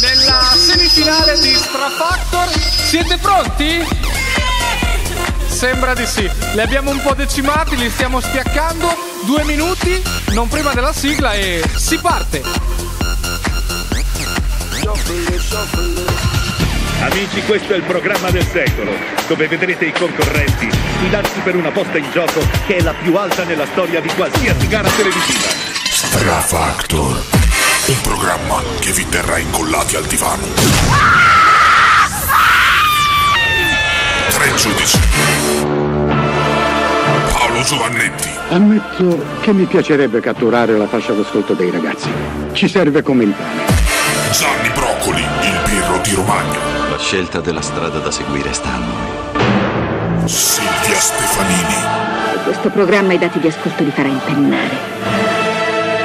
Nella semifinale di Strafactor siete pronti? Sembra di sì. Li abbiamo un po' decimati, li stiamo spiaccando. Due minuti, non prima della sigla e si parte. Amici, questo è il programma del secolo, dove vedrete i concorrenti sfidarsi per una posta in gioco che è la più alta nella storia di qualsiasi gara televisiva. Stra Factor, un programma che vi terrà incollati al divano. Tre giudici. Paolo Giovannetti, Ammetto che mi piacerebbe catturare la fascia d'ascolto dei ragazzi. Ci serve come il pane. Gianni di Romagna, La scelta della strada da seguire sta a noi. Silvia Stefanini, Questo programma i dati di ascolto li farà impennare.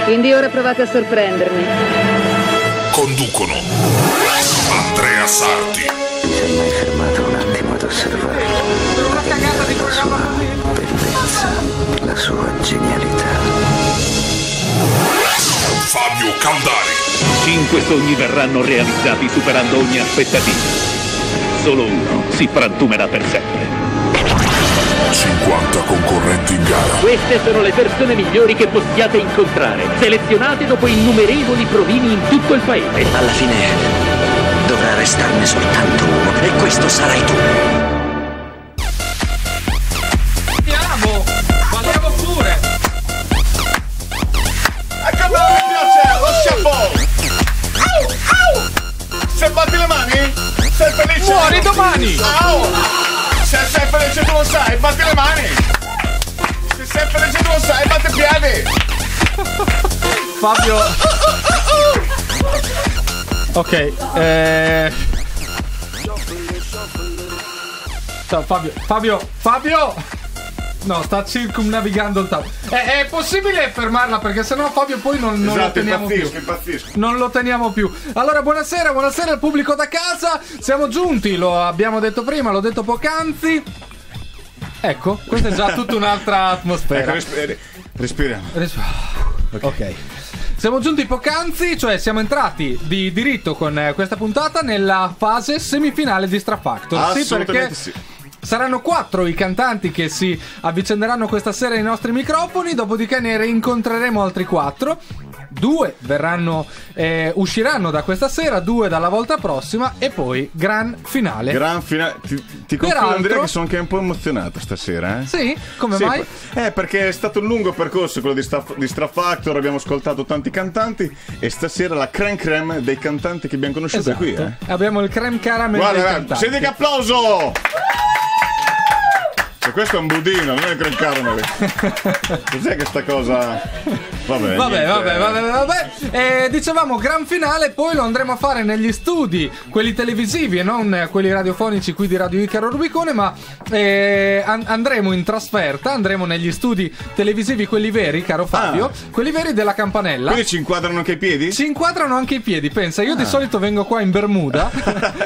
Quindi ora provate a sorprendermi. conducono Andrea Sarti, Ti sei mai fermato un attimo ad osservare la sua bellezza, la sua genialità? Fabio Caldari, Cinque sogni verranno realizzati superando ogni aspettativa. Solo uno si frantumerà per sempre. 50 concorrenti in gara, Queste sono le persone migliori che possiate incontrare, selezionate dopo innumerevoli provini in tutto il paese. Alla fine dovrà restarne soltanto uno e questo sarai tu. Domani! Au! Se sei felice tu lo sai, batti le mani! Se sei felice tu lo sai, batti i piedi! Fabio. Ok, eh. Ciao Fabio. Fabio, Fabio! No, sta circumnavigando il tavolo. È, è possibile fermarla perché sennò Fabio poi non, non lo Esatto, teniamo più. impazzisco. Non lo teniamo più. Allora, buonasera, buonasera al pubblico da casa. Siamo giunti, lo abbiamo detto prima, l'ho detto poc'anzi. Ecco, questa è già tutta un'altra Ecco, atmosfera. respiri- respiriamo. Res- ok. Siamo giunti poc'anzi, cioè siamo entrati di diritto con questa puntata nella fase semifinale di Strafactor. Sì, perché sì. Saranno quattro i cantanti che si avvicenderanno questa sera ai nostri microfoni, dopodiché ne rincontreremo altri quattro. Due verranno, eh, usciranno da questa sera, due dalla volta prossima e poi gran finale. Gran finale. Ti, ti confido Andrea che sono anche un po' emozionato stasera, eh? sì? Come Sì, mai? Eh, perché è stato un lungo percorso quello di, Stra- di Strafactor, abbiamo ascoltato tanti cantanti e stasera la creme creme dei cantanti che abbiamo conosciuto Esatto. qui, eh. Abbiamo il creme caramel Guarda, dei guarda, cantanti. senti che applauso! Questo è un budino, non è il caramel. Cos'è che sta cosa? Vabbè, Vabbè, niente. vabbè, vabbè, vabbè. Eh, dicevamo gran finale, poi lo andremo a fare negli studi, quelli televisivi e non eh, quelli radiofonici qui di Radio Icaro Rubicone, ma eh, an- andremo in trasferta, andremo negli studi televisivi, quelli veri, caro Fabio, Ah. quelli veri della campanella. Quindi ci inquadrano anche i piedi? Ci inquadrano anche i piedi, pensa, io di solito vengo qua in Bermuda.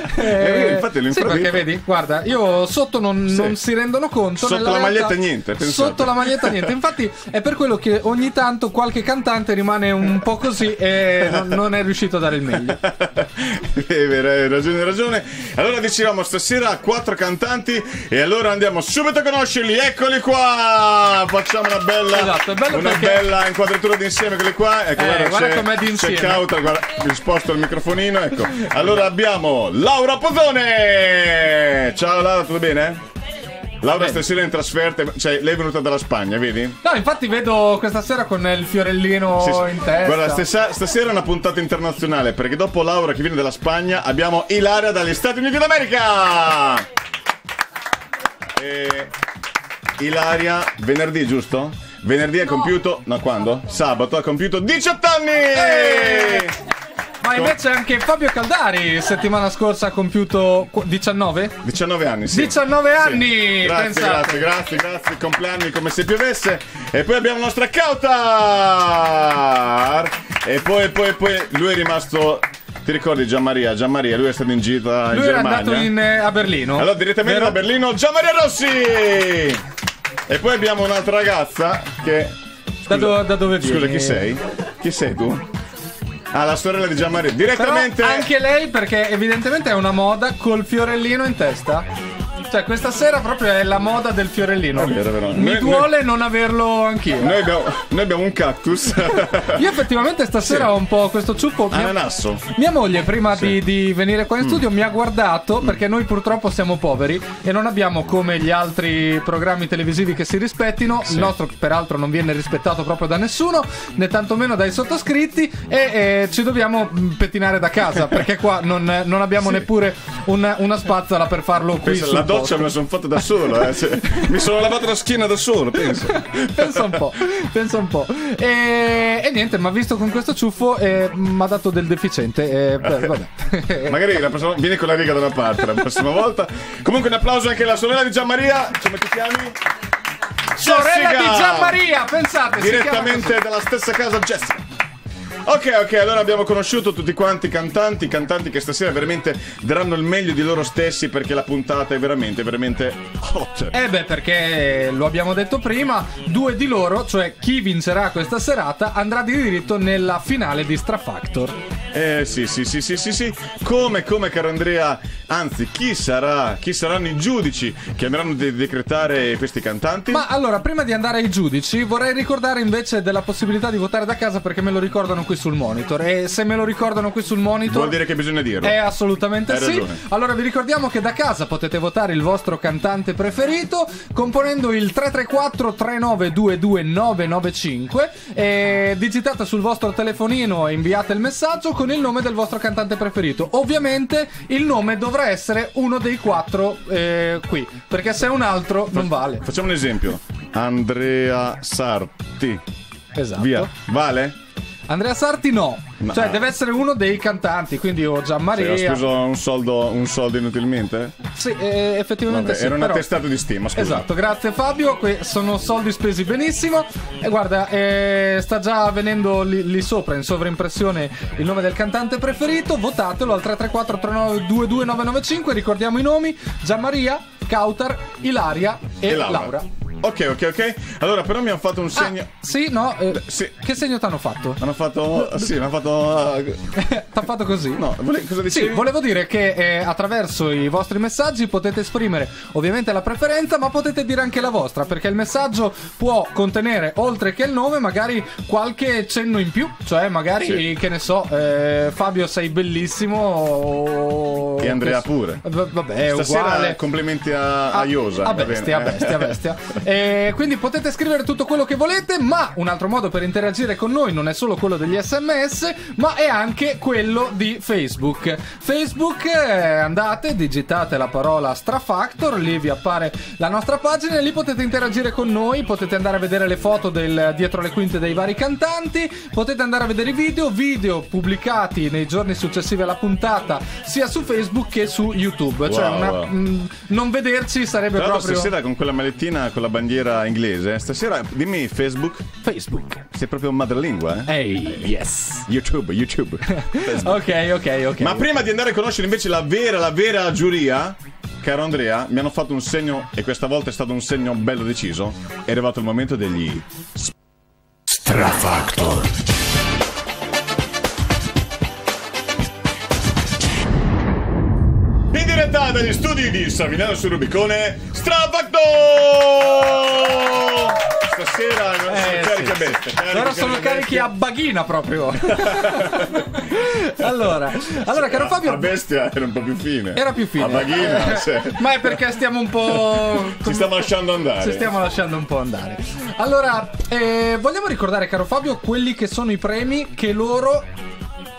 Eh, infatti l'ho sì, infradito. perché vedi, guarda, io sotto non, Sì. non si rendono conto. Sotto nella la realtà- maglietta niente, pensate. Sotto la maglietta niente. Infatti è per quello che ogni tanto qualche cantante rimane un po' così e non, è riuscito a dare il meglio. È vero, hai ragione, hai ragione. Allora dicevamo stasera quattro cantanti e allora andiamo subito a conoscerli. Eccoli qua! Facciamo una bella, Esatto, una perché- bella inquadratura d'insieme, eccoli qua. Ecco, Eh, guarda, guarda com'è d'insieme. c'è cauta, guarda, vi sposto il microfonino, ecco. Allora abbiamo Laura Pozzone! Ciao Laura, tutto bene? Laura stasera è in trasferta, cioè lei è venuta dalla Spagna, vedi? No, infatti vedo questa sera con il fiorellino Sì, sì. in testa. Guarda, stessa- stasera è una puntata internazionale perché dopo Laura che viene dalla Spagna abbiamo Ilaria dagli Stati Uniti d'America. E Ilaria, venerdì giusto? Venerdì ha compiuto, no quando? Sabato ha compiuto 18 anni! Ma invece anche Fabio Caldari settimana scorsa ha compiuto qu- 19? 19 anni, sì. 19 anni, Grazie, pensate. grazie, grazie, grazie. Compleanni come se piovesse. E poi abbiamo la nostra Kautar. E poi, poi, poi, lui è rimasto Ti ricordi Gianmaria? Gianmaria, lui è stato in gita in Lui era Germania. andato in, eh, a Berlino. Allora, direttamente Vero? da Berlino, Gianmaria Rossi! E poi abbiamo un'altra ragazza che. Da, do- da dove vieni? Scusa, chi sei? Chi sei tu? Ah, la sorella di Gianmaria. Però Direttamente. anche lei, perché evidentemente è una moda col fiorellino in testa. Cioè, questa sera proprio è la moda del fiorellino. È vero, vero. Mi Noi- duole non averlo anch'io. Noi abbiamo, noi abbiamo un cactus. Io effettivamente stasera Sì. ho un po' questo ciuffo. Mia, Ananasso. mia moglie, prima Sì. Mm. di, di venire qua in studio, mi ha guardato perché noi purtroppo siamo poveri e non abbiamo come gli altri programmi televisivi che si rispettino. Il nostro, peraltro, non viene rispettato proprio da nessuno, né tantomeno dai sottoscritti. E eh, ci dobbiamo mh, pettinare da casa perché qua non, non abbiamo neppure un- una spazzola per farlo qui. Pensa, la doccia me la sono fatta da solo. eh. Cioè, mi sono lavato la schiena da solo, penso. pensa un po', pensa un po'. E, e niente, ma visto con questo ciuffo mi ha dato del deficiente. E, beh, vabbè. Magari la prossima, vieni con la riga da una parte la prossima volta. Comunque un applauso anche alla sorella di Gianmaria. Come ti chiami? Sorella Jessica! di Gianmaria, pensate, Direttamente dalla stessa casa Jessica. Ok, ok, allora abbiamo conosciuto tutti quanti i cantanti, cantanti che stasera veramente daranno il meglio di loro stessi perché la puntata è veramente, veramente hot. Eh beh, perché lo abbiamo detto prima, due di loro, cioè chi vincerà questa serata, andrà di diritto nella finale di Strafactor. Eh sì, sì, sì, sì, sì, sì. Come, come, caro Andrea, anzi, chi sarà, chi saranno i giudici che andranno a de- decretare questi cantanti? Ma allora, prima di andare ai giudici, vorrei ricordare invece della possibilità di votare da casa perché me lo ricordano qui sul monitor. E se me lo ricordano qui sul monitor. Vuol dire che bisogna dirlo. Eh, assolutamente Hai sì. ragione. Allora vi ricordiamo che da casa potete votare il vostro cantante preferito componendo il 334 3922 995 e digitate sul vostro telefonino e inviate il messaggio con il nome del vostro cantante preferito. Ovviamente il nome dovrà essere uno dei quattro eh, qui, perché se è un altro non vale. Facciamo un esempio. Andrea Sarti. Esatto. Via. Vale? Andrea Sarti no. Ma- Cioè deve essere uno dei cantanti, quindi o Cioè, ho Gianmaria. speso un soldo, un soldo inutilmente? Sì, eh, effettivamente Vabbè, sì. era una però- testata di stima, scusa. Esatto, grazie Fabio, que- sono soldi spesi benissimo. E guarda, eh, sta già venendo lì, lì sopra in sovraimpressione il nome del cantante preferito. Votatelo al 334 3922 995. Ricordiamo i nomi: Gianmaria, Cautar, Ilaria e, E Laura. Laura. Ok, ok, ok. Allora, però mi hanno fatto un Ah, segno. sì, no. eh, sì. Che segno ti hanno fatto? Hanno fatto. Sì, hanno fatto. eh, T'ha fatto così? No, vole- cosa dicevi? Sì, volevo dire che eh, attraverso i vostri messaggi potete esprimere ovviamente la preferenza, ma potete dire anche la vostra, perché il messaggio può contenere, oltre che il nome, magari qualche cenno in più, cioè magari, Sì. che ne so, eh, Fabio sei bellissimo o... E Andrea pure. V- vabbè, Stasera uguale. complimenti a, a Ah, Iosa. A va bestia, a bestia, a bestia. Eh, quindi potete scrivere tutto quello che volete, ma un altro modo per interagire con noi non è solo quello degli sms, ma è anche quello di Facebook. Facebook, eh, andate, digitate la parola Strafactor, lì vi appare la nostra pagina e lì potete interagire con noi, potete andare a vedere le foto del dietro le quinte dei vari cantanti, potete andare a vedere i video, video pubblicati nei giorni successivi alla puntata, sia su Facebook che su YouTube. cioè, Wow, una- wow. mh, non vederci sarebbe l'altro, proprio stasera con quella malettina con la bandiera inglese, stasera dimmi Facebook. Facebook. Sei proprio madrelingua, eh? Ehi, yes. YouTube, YouTube. Ok, ok, ok. Ma prima di andare a conoscere invece la vera, la vera giuria, caro Andrea, mi hanno fatto un segno e questa volta è stato un segno bello deciso. È arrivato il momento degli Strafactor. Diretta dagli studi di Savinano sul Rubicone, Strafactor! Stasera non sono Eh, carichi sì, a bestia. carichi, Loro sono carichi a carichi a baghina proprio. allora, allora, caro Fabio, La bestia era un po' più fine. era più fine. La baghina, sì. Ma è perché stiamo un po'. Ci stiamo lasciando andare. Ci stiamo lasciando un po' andare. Allora, eh, vogliamo ricordare, caro Fabio, quelli che sono i premi che loro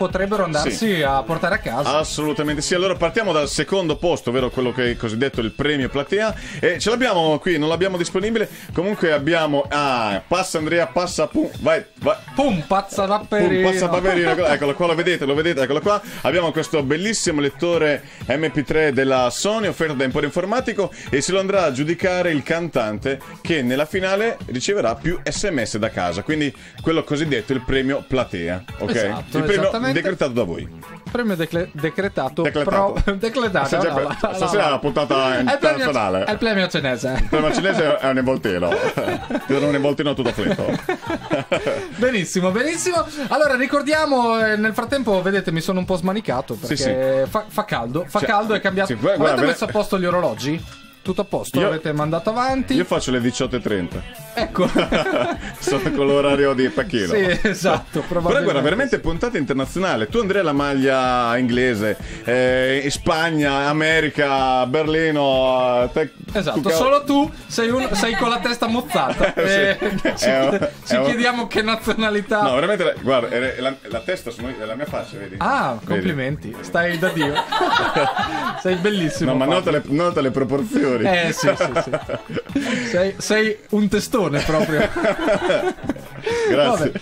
potrebbero andarsi Sì. a portare a casa. Assolutamente sì, allora partiamo dal secondo posto, ovvero quello che è cosiddetto il premio platea. E ce l'abbiamo qui, non l'abbiamo disponibile. Comunque abbiamo. Ah, passa Andrea, passa, pum, vai, vai. Pum, pazza Pum, papperino. passa Paperino, eccolo- eccolo qua, lo vedete, lo vedete, eccolo qua. Abbiamo questo bellissimo lettore MP3 della Sony offerto da Emporio Informatico e se lo andrà a giudicare il cantante che nella finale riceverà più sms da casa. Quindi quello cosiddetto il premio platea, ok? Esatto, il premio esattamente. decretato da voi. premio decle- decretato. Decretato. pro- decretato. Stasera- no, no, no, stasera è la puntata premio- internazionale. È il premio cinese. Il cinese è un involtino. Ti danno un involtino tutto fritto. Benissimo, benissimo. Allora ricordiamo, eh, nel frattempo, vedete, mi sono un po' smanicato perché Sì, sì. Fa, fa caldo. Fa Cioè, caldo, è cambiato. sì, guarda, Avete guarda, messo a posto gli orologi? Tutto a posto? Io- Avete mandato avanti? Io faccio le 18.30. Ecco. Sono con l'orario di Pachino. sì, esatto. Però guarda, veramente puntata internazionale. Tu Andrea la maglia inglese, eh, Spagna, America, Berlino. eh, te- Esatto, tu solo tu sei, un- sei con la testa mozzata. Sì. Eh, ci, un- ci un- chiediamo che nazionalità. No, veramente, la- guarda, la, la testa sono è la mia faccia, vedi? Ah, Vedi? complimenti, stai da Dio. sei bellissimo. No, ma nota le, nota le proporzioni. Eh sì, sì, sì. Sei, sei un testone proprio. Grazie.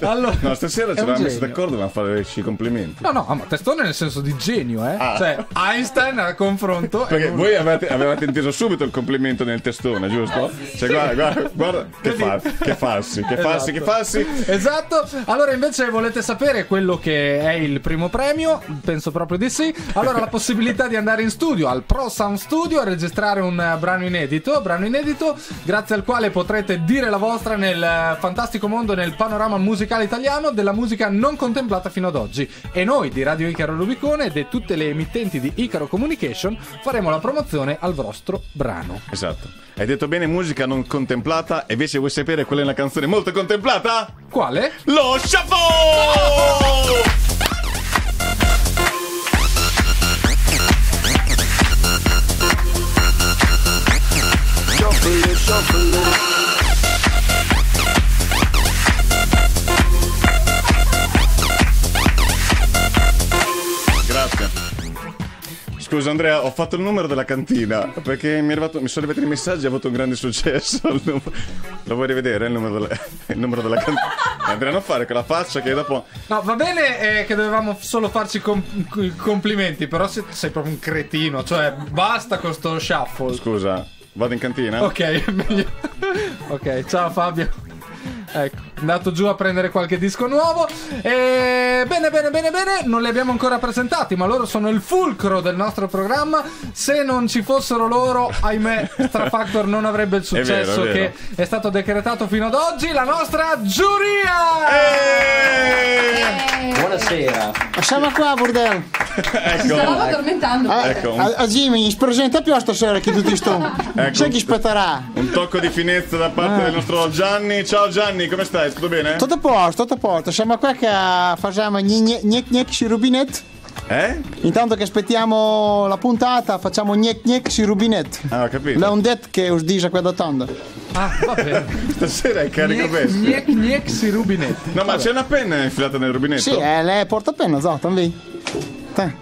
Vabbè, allora- no, stasera ci eravamo messi d'accordo, ma farci i complimenti. No, no, ma testone nel senso di genio, eh. Ah. Cioè, Einstein al confronto. Perché un- voi avevate, avevate inteso subito il complimento nel testone, giusto? Cioè, guarda, guarda, guarda che, fa, che falsi, che falsi, che Esatto. falsi. Esatto, allora invece volete sapere quello che è il primo premio? Penso proprio di sì. Allora la possibilità di andare in studio al Pro Sound Studio a registrare un eh, brano inedito, brano inedito grazie al quale potrete dire la vostra nel eh, fantastico mondo, nel panorama musicale italiano della musica non contemplata fino ad oggi. E noi di Radio Icaro Rubicone e di tutte le emittenti di Icaro Communication faremo la promozione al vostro brano. Esatto. Hai detto bene musica non contemplata, e invece vuoi sapere qual è una canzone molto contemplata? Quale? Lo Shuffle! Grazie. Scusa Andrea, ho fatto il numero della cantina perché mi, è arrivato- mi sono arrivati i messaggi e ha avuto un grande successo. Lo vuoi rivedere il numero della, il numero della cantina? Andrea non fare con la faccia che dopo... No, va bene eh, che dovevamo solo farci com- complimenti, però se- sei proprio un cretino, cioè basta con sto shuffle. Scusa, vado in cantina? Ok, è meglio. ok, ciao Fabio. Ecco, è andato giù a prendere qualche disco nuovo. E bene, bene, bene, bene. Non li abbiamo ancora presentati, ma loro sono il fulcro del nostro programma. Se non ci fossero loro, ahimè, Stra Factor non avrebbe il vero, successo è vero. che è stato decretato fino ad oggi. La nostra giuria! Eh! Buonasera. Ma siamo qua, Burdel. Ecco, addormentando. A, Ecco, un- a, a Jimmy, si presenta più stasera che tutti sto. Ecco. Sai chi spetterà? un tocco di finezza da parte del nostro Gianni. Ciao Gianni, come stai? Tutto bene? Tutto a posto, tutto a posto. Siamo qua che facciamo gnec gnec gnec si rubinette. Eh? Intanto che aspettiamo la puntata, facciamo gnec gnec si rubinette. Ah, ho capito. Le ondet che us dice qua da tonda. Ah, va bene. Stasera è carico Gnec, bestia. gnec, gnec, si rubinetti. No, ma c'è una penna infilata nel rubinetto? Sì, eh, lei porta penna, zotto, lì. Te.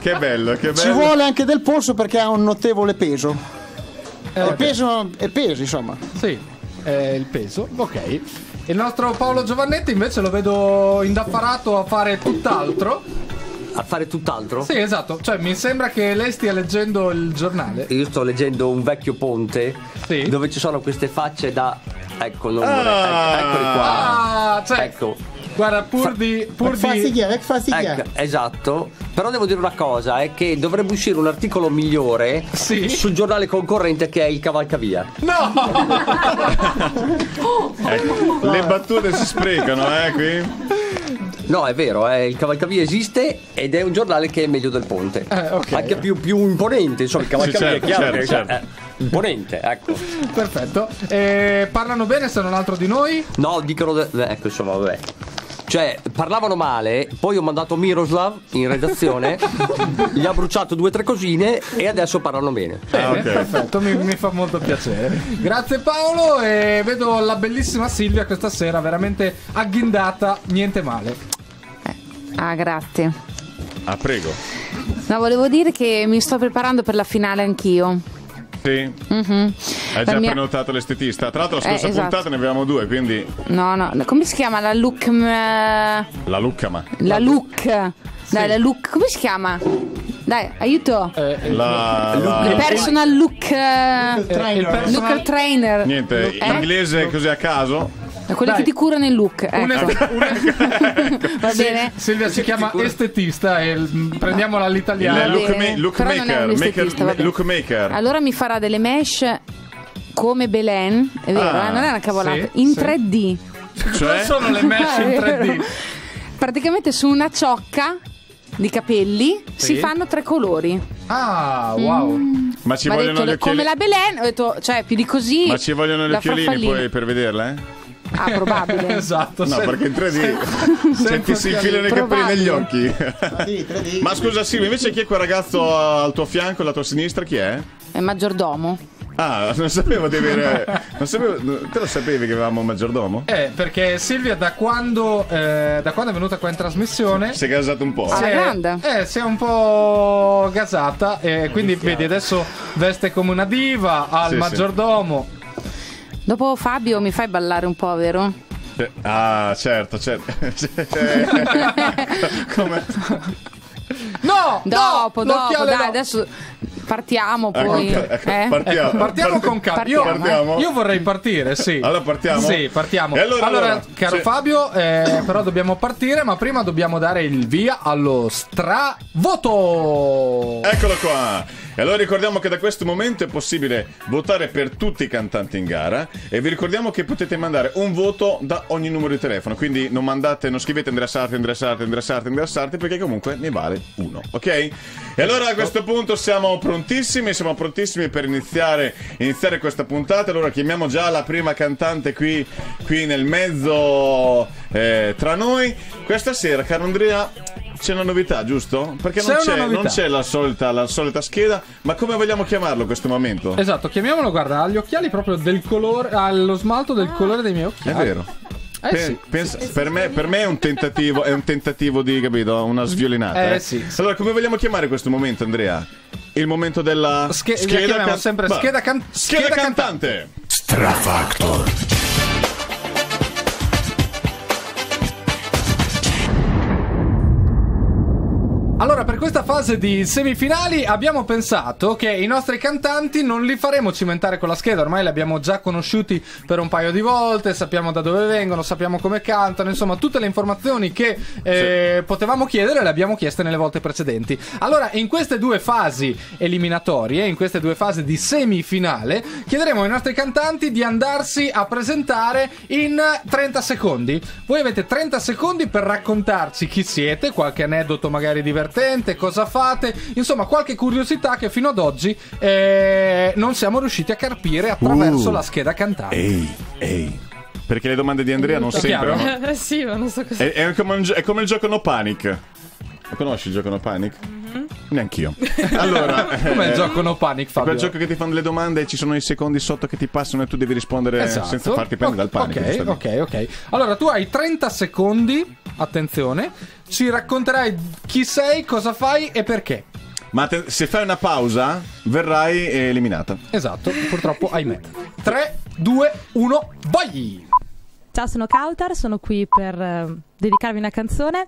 Che bello, che bello. Ci vuole anche del polso perché ha un notevole peso. Eh, E peso, e peso, insomma. Sì, è il peso, ok. Il nostro Paolo Giovannetti invece lo vedo indaffarato a fare tutt'altro. A fare tutt'altro? Sì, esatto. Cioè, mi sembra che lei stia leggendo il giornale. Io sto leggendo un vecchio ponte Sì. dove ci sono queste facce da. Ecco, non Ah. vorrei- ecco, eccoli qua. Ah, cioè, Ecco. Guarda, pur di. Pur di fastidia. Ecco, esatto. Però devo dire una cosa: è che dovrebbe uscire un articolo migliore Sì. sul giornale concorrente che è il Cavalcavia. No! Ecco, le battute si sprecano, eh, qui. No, è vero, eh, il Cavalcavia esiste ed è un giornale che è meglio del ponte. Eh, ok. Anche più, più imponente, insomma, il Cavalcavia certo, è chiaro certo, che certo. è imponente, ecco. Perfetto. E parlano bene se non altro di noi? No, dicono. de- ecco, insomma, vabbè. Cioè, parlavano male, poi ho mandato Miroslav in redazione, gli ha bruciato due o tre cosine e adesso parlano bene. Ah, ok. perfetto, mi, mi fa molto piacere. Grazie Paolo e vedo la bellissima Silvia questa sera, veramente agghindata, niente male. Ah, grazie. Ah, prego. No, volevo dire che mi sto preparando per la finale anch'io. Sì. Mhm. Hai già La mia- prenotato l'estetista. Tra l'altro, la Eh, scorsa esatto. puntata ne avevamo due, quindi No, no, come si chiama? La look. la Luccama. La look. Dai, la look. Come si chiama? Dai, aiuto. Eh, La, Il la- personal look. eh, il personal- Look trainer. Niente, Eh? inglese così a caso. Quelli Dai. che ti curano il look. Ecco. Un- Va bene? Silvia si chiama estetista e l- prendiamola all'italiana. Il Va look, ma- look maker, maker- look maker. Allora mi farà delle mesh come Belen, è vero, Ah, eh? non è una cavolata, sì, in sì. 3D. Cioè? Non sono le mesh in 3D. Praticamente su una ciocca di capelli Sì. si fanno tre colori. Ah, wow. Ma ci Ma vogliono detto gli le- come occhiali. la Belen, ho detto, cioè più di così. Ma ci vogliono gli farfallina. poi per vederla, eh? Ah, probabile. esatto. No, se- perché in 3D senza senti si infilano i capelli negli occhi. 3D, 3D. Ma scusa Silvia, invece chi è quel ragazzo al tuo fianco, alla tua sinistra, chi è? È maggiordomo. Ah, non sapevo di avere. Non sapevo. Te lo sapevi che avevamo un maggiordomo? Eh, perché Silvia da quando, eh, da quando è venuta qua in trasmissione Si è gasato un po'. Ah, si è, grande. eh, si è un po' gasata e quindi vedi adesso veste come una diva, ha il Sì, sì. Dopo Fabio mi fai ballare un po', vero? Eh, Ah, certo, certo. Come? No! Dopo, no, dopo, dai, no. adesso partiamo Ecco, poi. ecco, eh? partiamo. Ecco, partiamo Parti- con calma. Io, Partiamo. io vorrei partire, sì. Allora partiamo? Sì, partiamo. E allora, allora, caro sì. Fabio, eh, però dobbiamo partire, ma prima dobbiamo dare il via allo stravoto. Eccolo qua! E allora ricordiamo che da questo momento è possibile votare per tutti i cantanti in gara e vi ricordiamo che potete mandare un voto da ogni numero di telefono, quindi non mandate, non scrivete Andrea Sarti, Andrea Sarti, Andrea Sarti, Andrea Sarti perché comunque ne vale uno, ok? E allora a questo punto siamo prontissimi, siamo prontissimi per iniziare, iniziare questa puntata, allora chiamiamo già la prima cantante qui, qui nel mezzo eh, tra noi. Questa sera, caro Andrea, c'è una novità, giusto? Perché non C'è non c'è la solita, la solita scheda, ma come vogliamo chiamarlo questo momento? Esatto, chiamiamolo, guarda, ha gli occhiali proprio del colore, ha lo smalto del colore dei miei È occhiali. vero. Eh Pe- sì. pensa- per, me, per me è un tentativo, è un tentativo di, capito, una sviolinata. Eh, sì, sì. Allora, come vogliamo chiamare questo momento, Andrea? Il momento della Sch- la chiamiamo sempre scheda can- scheda scheda cantante. Strafactor. Allora, per questa fase di semifinali abbiamo pensato che i nostri cantanti non li faremo cimentare con la scheda, ormai li abbiamo già conosciuti per un paio di volte, sappiamo da dove vengono, sappiamo come cantano, insomma, tutte le informazioni che eh, potevamo chiedere le abbiamo chieste nelle volte precedenti. Allora, in queste due fasi eliminatorie, in queste due fasi di semifinale, chiederemo ai nostri cantanti di andarsi a presentare in 30 secondi. Voi avete 30 secondi per raccontarci chi siete, qualche aneddoto magari divertente, cosa fate, insomma qualche curiosità che fino ad oggi eh, non siamo riusciti a carpire attraverso Uh. la scheda cantante. Ehi, ehi. Perché le domande di Andrea non. Eh sì, ma non so cosa. È, è come un è come il gioco No Panic. Lo conosci il gioco No Panic? Neanch'io. Allora, Come il eh, gioco No Panic, Fabio. quel gioco che ti fanno le domande e ci sono i secondi sotto che ti passano e tu devi rispondere Esatto. senza farti prendere dal panico. Ok, ok, ok. Allora tu hai 30 secondi, attenzione, ci racconterai chi sei, cosa fai e perché. Ma te- se fai una pausa, verrai eliminata. Esatto, purtroppo ahimè. 3, 2, 1, vai! Ciao, sono Kautar, sono qui per eh, dedicarvi una canzone.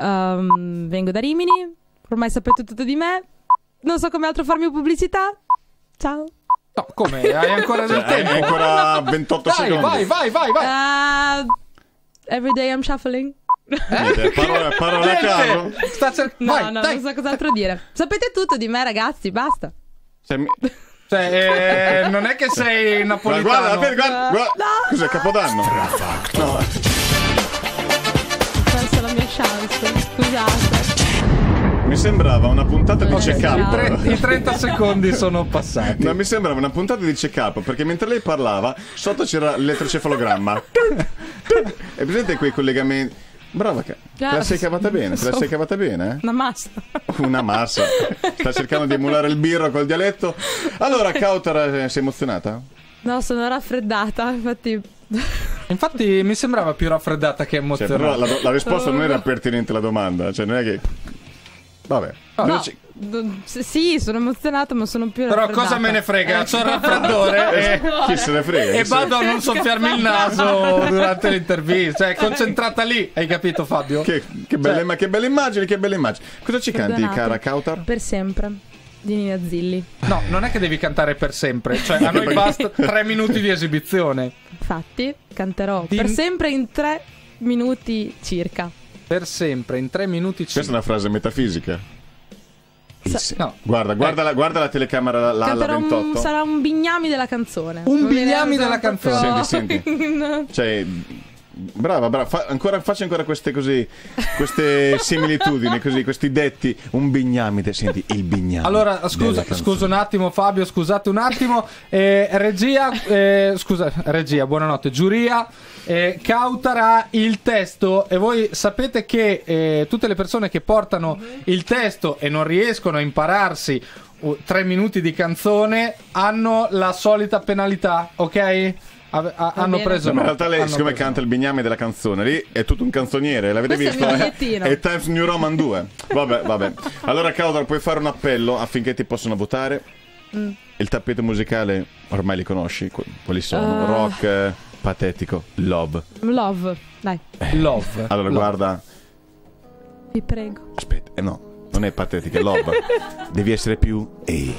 Ehm, vengo da Rimini, ormai sapete tutto di me. Non so come altro farmi pubblicità. Ciao. No, come? Hai ancora del Cioè, hai tempo? ancora 28 Dai, secondi. vai, vai, vai, vai. Ah, every day I'm shuffling. Niente, parole, parole a caso. Sta cer- No, vai, no, dai. non so cos'altro dire. Sapete tutto di me, ragazzi, basta. Cioè, mi- Cioè, eh, non è che sei Guarda, napolitano. guarda, guarda, guarda, guarda. Cos'è Capodanno? No. Perso la mia chance. Scusate. Mi sembrava una puntata di Ok, check i, up. tre- i 30 secondi sono passati. No, mi sembrava una puntata di check up perché mentre lei parlava, sotto c'era l'elettrocefalogramma. È presente quei collegamenti? Brava, ca- te la sei cavata bene, te la sei cavata bene, eh? Una massa. Una massa. Sta cercando di emulare il birro col dialetto. Allora, Cautara, eh, sei emozionata? No, sono raffreddata, infatti. Infatti mi sembrava più raffreddata che Cioè, però emozionata. la, la risposta non era pertinente alla domanda, cioè non è che... Vabbè. No, Veloci- d- sì, sono emozionata, ma sono più Però cosa me ne frega? Eh. C'ho il raffreddore e, Chi se ne frega? e vado a non soffiarmi il naso durante l'intervista. Cioè, concentrata lì, hai capito, Fabio? Che, che belle, Cioè- ma che belle immagini, che belle immagini. Cosa ci canti, Perdonate. cara Kautar? Per sempre. Di Nina Zilli. No, non è che devi cantare per sempre, cioè a noi basta tre minuti di esibizione. Infatti, canterò Di- per sempre in tre minuti circa. Per sempre, in tre minuti Questa è circa. una frase metafisica. Sa- No. Guarda, guarda, la, guarda la telecamera, la, la, la canterò un- 28. sarà un bignami della canzone. Un bignami della canzone. Senti, No. Cioè, brava, brava. Fa, ancora, faccia ancora queste così, queste similitudini, così, questi detti. Un bignamide, senti, il bignamide. Allora, scusa, scusa un attimo Fabio, scusate un attimo. Eh, regia, eh, scusa, regia, buonanotte. Giuria, eh, cautarà il testo e voi sapete che eh, tutte le persone che portano il testo e non riescono a impararsi uh, tre minuti di canzone hanno la solita penalità, ok? Ave- a- hanno preso... No, ma in realtà lei, siccome preso canta il bigname della canzone, lì è tutto un canzoniere, l'avete Questo è visto? mio eh? È Times New Roman 2. Vabbè, vabbè. Allora, Caudor, puoi fare un appello affinché ti possano votare? Mm. Il tappeto musicale, ormai li conosci, quali sono? Uh. Rock, eh, patetico, love. Love, dai, Love. Allora, Love. guarda, vi prego. aspetta, eh no, non è patetica, è love. Devi essere più ehi,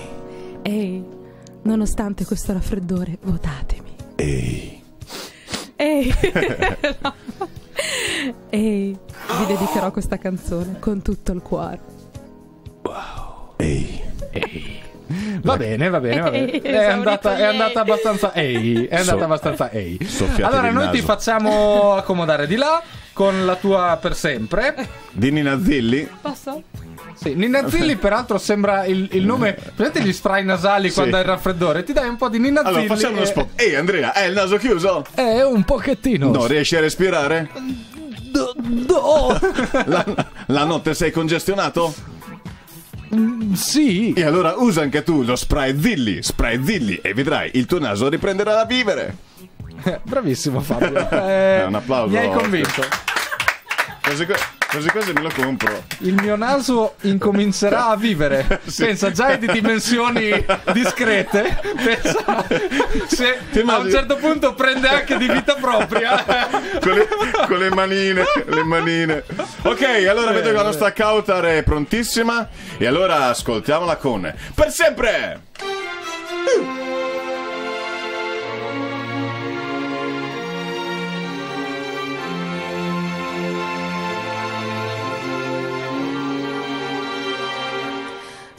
Ehi, nonostante questo raffreddore, votatemi. Ehi. Ehi, No. Ehi, vi dedicherò questa canzone con tutto il cuore. Ehi. Va bene, va bene, va bene. Ehi, È andata, è andata abbastanza ehi. È andata So- abbastanza ehi. Allora, noi ti facciamo accomodare di là con la tua per sempre. Di Nina Zilli, Posso? Sì, Nina Zilli, peraltro, sembra il, il nome. Presente gli spray nasali quando hai il raffreddore? Ti dai un po' di allora Zilli. facciamo uno e- spot. Ehi Andrea, hai il naso chiuso? Eh, un pochettino. Non riesci a respirare? La, la notte sei congestionato? Sì. E allora usa anche tu lo spray Zilli, spray Zilli e vedrai, il tuo naso riprenderà a vivere. Bravissimo, Fabio. Eh, un applauso. Mi hai convinto. Così, co- così cose me lo compro. Il mio naso incomincerà a vivere. Sì. Pensa, già è di dimensioni discrete. Pensa, se a un certo punto prende anche di vita propria. Con le, con le manine, le manine. Ok, allora vedo che la nostra Kautar è prontissima. E allora ascoltiamola con Per sempre!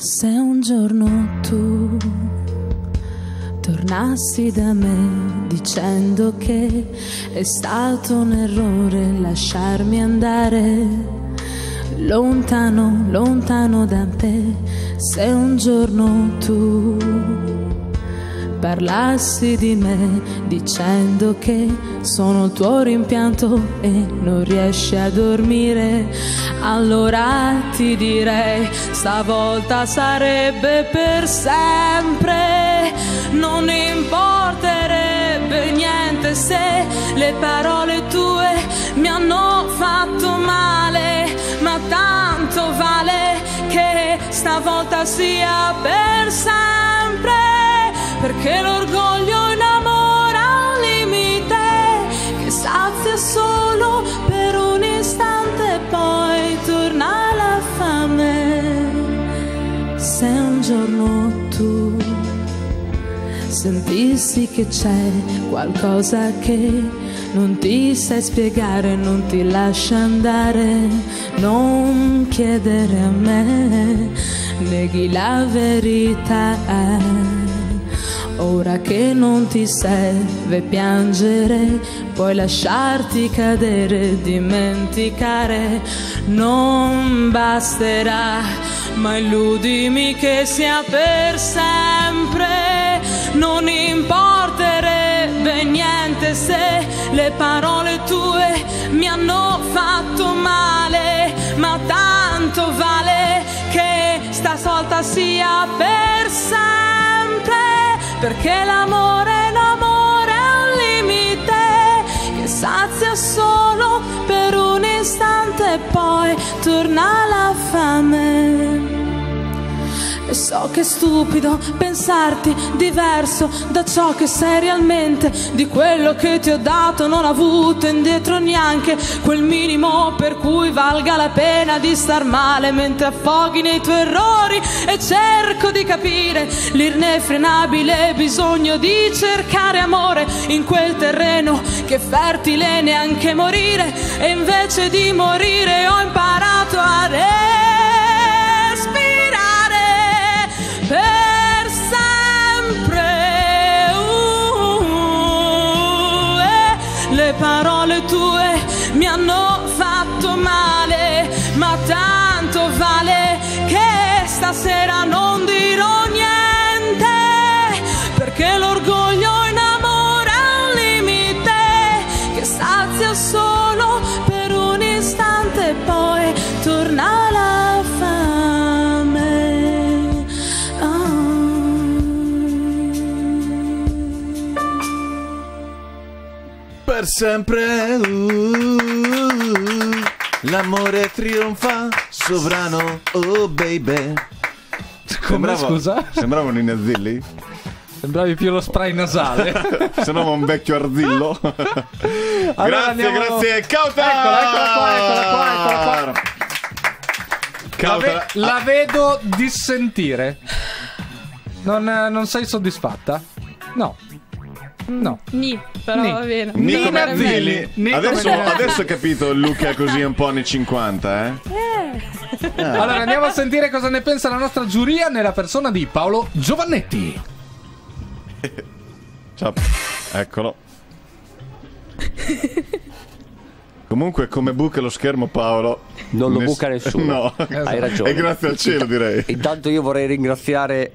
Se un giorno tu tornassi da me dicendo che è stato un errore lasciarmi andare lontano, lontano da te, se un giorno tu parlassi di me dicendo che sono il tuo rimpianto e non riesci a dormire, allora ti direi stavolta sarebbe per sempre, non importerebbe niente se le parole tue mi hanno fatto male, ma tanto vale che stavolta sia per sempre perché l'orgoglio innamora un limite che sazia solo per un istante e poi torna la fame se un giorno tu sentissi che c'è qualcosa che non ti sai spiegare, non ti lascia andare, non chiedere a me, neghi la verità. Ora che non ti serve piangere, puoi lasciarti cadere, dimenticare, non basterà, ma illudimi che sia per sempre, non importerebbe niente se le parole tue mi hanno fatto male, ma tanto vale che stavolta sia per sempre perché l'amore l'amore è un limite che sazia solo per un istante e poi torna la fame E so che è stupido pensarti diverso da ciò che sei realmente, di quello che ti ho dato non ho avuto indietro neanche quel minimo per cui valga la pena di star male mentre affoghi nei tuoi errori. E cerco di capire l'irrefrenabile bisogno di cercare amore in quel terreno che è fertile neanche morire. E invece di morire ho imparato a respirare Per sempre uh, l'amore trionfa sovrano, oh baby. Come, scusa? Sembrava un Inazzilli? Sembravi più lo spray nasale. Sembrava un vecchio arzillo. grazie, andiamo- grazie, Cauta! Eccola, eccola qua, eccola qua, eccola qua. La, ve- la vedo dissentire. Non, non sei soddisfatta? No. No. Ni, però Ni. va bene. Ni Ni come Nazzilli. Zilli. Ni Adesso, adesso ho capito Luca così un po' anni 50, eh? Allora andiamo a sentire cosa ne pensa la nostra giuria nella persona di Paolo Giovannetti. Ciao. Eccolo. Comunque come buca lo schermo Paolo. Non lo Ness- buca nessuno. No. Hai ragione. E grazie al cielo direi. Intanto io vorrei ringraziare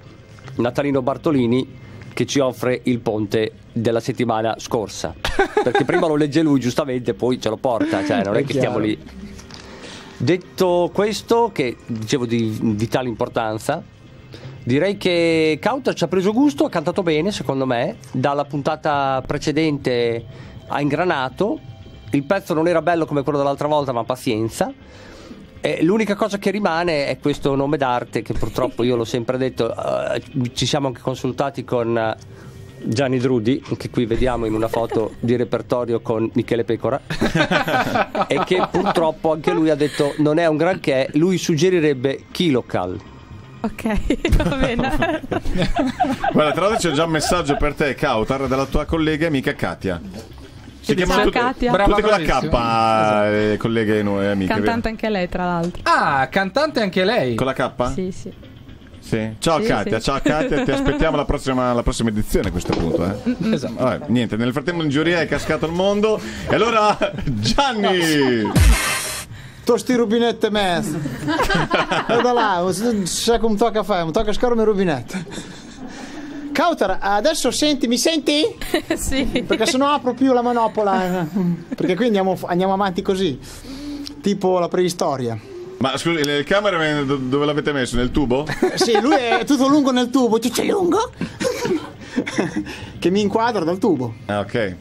Natalino Bartolini che ci offre il ponte della settimana scorsa. Perché prima lo legge lui giustamente, poi ce lo porta, cioè non è, È che stiamo lì. Detto questo, che dicevo di vitale importanza, direi che Cauta ci ha preso gusto, ha cantato bene secondo me, dalla puntata precedente ha ingranato, il pezzo non era bello come quello dell'altra volta, ma pazienza. E l'unica cosa che rimane è questo nome d'arte che purtroppo io l'ho sempre detto, eh, ci siamo anche consultati con Gianni Drudi, che qui vediamo in una foto di repertorio con Michele Pecora, e che purtroppo anche lui ha detto non è un granché, lui suggerirebbe Kilocal. Ok, va bene. Guarda, tra l'altro c'è già un messaggio per te, Kautar, dalla tua collega e amica Katia. Si Ciao, chiamano tutte, Katia. tutte Brava, con la. K, eh, colleghe e noi, amiche. vero? Cantante anche lei, tra l'altro. Ah, cantante anche lei. Con la K? Sì, sì. Sì. Ciao Sì, Katia, sì. ciao Katia, ti aspettiamo alla prossima, alla prossima edizione a questo punto. Eh. Esatto. Vabbè, niente, nel frattempo in giuria è cascato il mondo. E allora Gianni! To sti rubinette mezzo. E da là, sai come tocca fare, mi tocca scorrere il rubinetto. Cautar, adesso senti, mi senti? sì. Perché sennò apro più la manopola. eh. Perché qui andiamo, andiamo avanti così. Tipo la preistoria. Ma scusi, il cameraman do- dove l'avete messo? Nel tubo? Sì, lui è tutto lungo nel tubo. Tu sei lungo? che mi inquadra dal tubo. Ah, ok.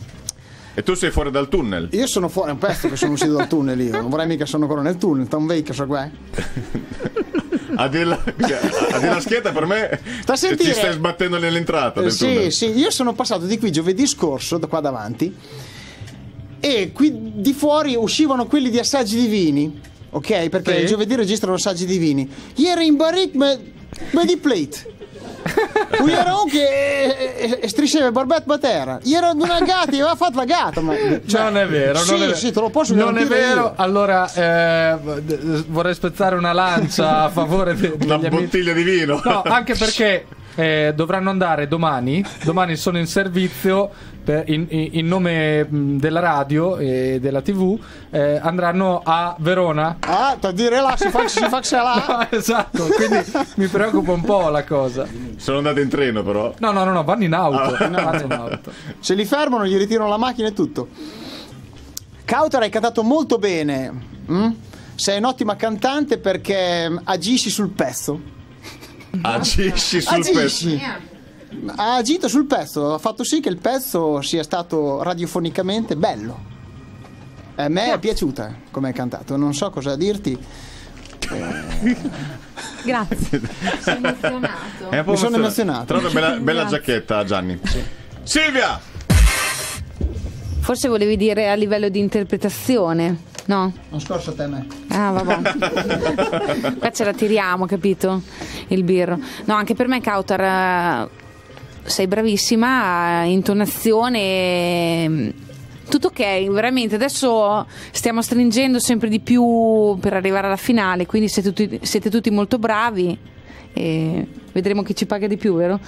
E tu sei fuori dal tunnel? Io sono fuori, è un pezzo che sono uscito dal tunnel io. Non vorrei mica sono ancora nel tunnel, sta un vecchio so qua. A dire la, a dire la schietta per me Sta ci stai sbattendo nell'entrata del sì, tunnel. sì, io sono passato di qui giovedì scorso, da qua davanti, e qui di fuori uscivano quelli di assaggi di vini, ok? Perché Sì. il giovedì registrano assaggi di vini. Ieri in barrique, ma, ma di plate. Un che eh, eh, strisceva barbette batera. Ieri una gata, gli aveva fatto la gata. Ma, cioè, non è vero, sì, non è vero. sì, te lo posso Non è vero. io. Allora, eh, vorrei spezzare una lancia a favore degli Una amici. bottiglia di vino. No, anche perché eh, dovranno andare domani. Domani sono in servizio per- in, in- nome mh, della radio e della TV. eh, andranno a Verona. Ah, per dire là, si fa, si fa là. No, esatto, quindi mi preoccupa un po' la cosa. Sono andato in treno però. No, no, no, no vanno in auto. Ah. vanno in auto. Se li fermano, gli ritirano la macchina e tutto. Cautar hai cantato molto bene. mm? Sei un'ottima cantante perché mm, agisci sul pezzo. Agisci sul Agisci. pezzo. Ha agito sul pezzo, ha fatto sì che il pezzo sia stato radiofonicamente bello. A me è piaciuta come hai cantato, non so cosa dirti. Grazie. Sei emozionato. È Mi sono emozionato. Tra l'altro, bella, bella Grazie. giacchetta, Gianni. Silvia! Forse volevi dire a livello di interpretazione, no? Non scorso a te me. Ah, vabbè. Qua ce la tiriamo, capito? Il birro. No, anche per me, Kautar, eh, sei bravissima, eh, intonazione. eh, Tutto ok, veramente. Adesso stiamo stringendo sempre di più per arrivare alla finale, quindi siete tutti, siete tutti molto bravi. E vedremo chi ci paga di più, vero?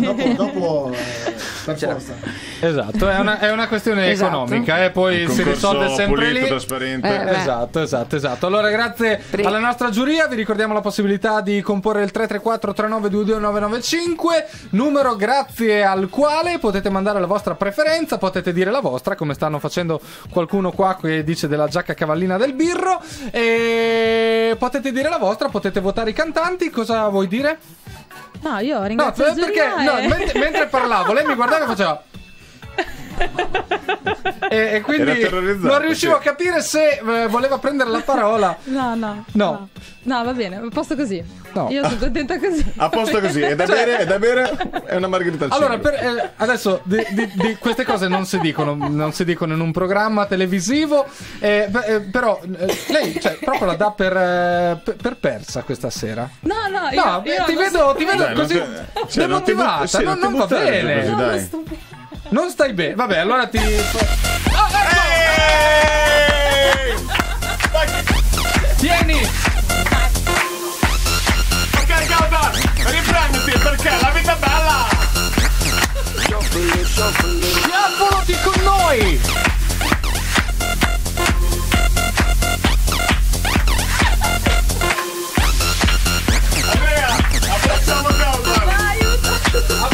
dopo, dopo eh, per forza. Esatto, è una, è una questione Esatto. economica e poi Un si risolve sempre pulito, lì. trasparente. Eh. Esatto, esatto, esatto. Allora, grazie Prego. alla nostra giuria. Vi ricordiamo la possibilità di comporre il 334 3922 995, numero grazie al quale potete mandare la vostra preferenza, potete dire la vostra, come stanno facendo qualcuno qua che dice della giacca cavallina del birro. E potete dire la vostra, potete votare i cantanti. Cosa vuoi dire? No, io No, ringrazio la perché no, mentre, mentre parlavo, lei mi guardava e faceva. E, e quindi non riuscivo sì. a capire se eh, voleva prendere la parola. No, no. No. No, va bene, posto così. No. Io sono contenta così. A posto così, è da bere, è da bere, è una margherita al Allora, per- eh, adesso di, di- di queste cose non si dicono, non si dicono in un programma televisivo, eh, beh, eh, però eh, lei cioè, proprio la dà per, eh, per- per persa questa sera. No, no, io, No, io ti non vedo, ti vedo Dai, non così ti- cioè, non ti demotivata, sì, non, non ti non va bene. così, No, dai. Non stai bene. Vabbè, allora ti. Tieni! Ok, Gauda, riprenditi perché la vita è bella! Chiappoloti con noi! Andrea, abbracciamo Gauda! Abbracciamola!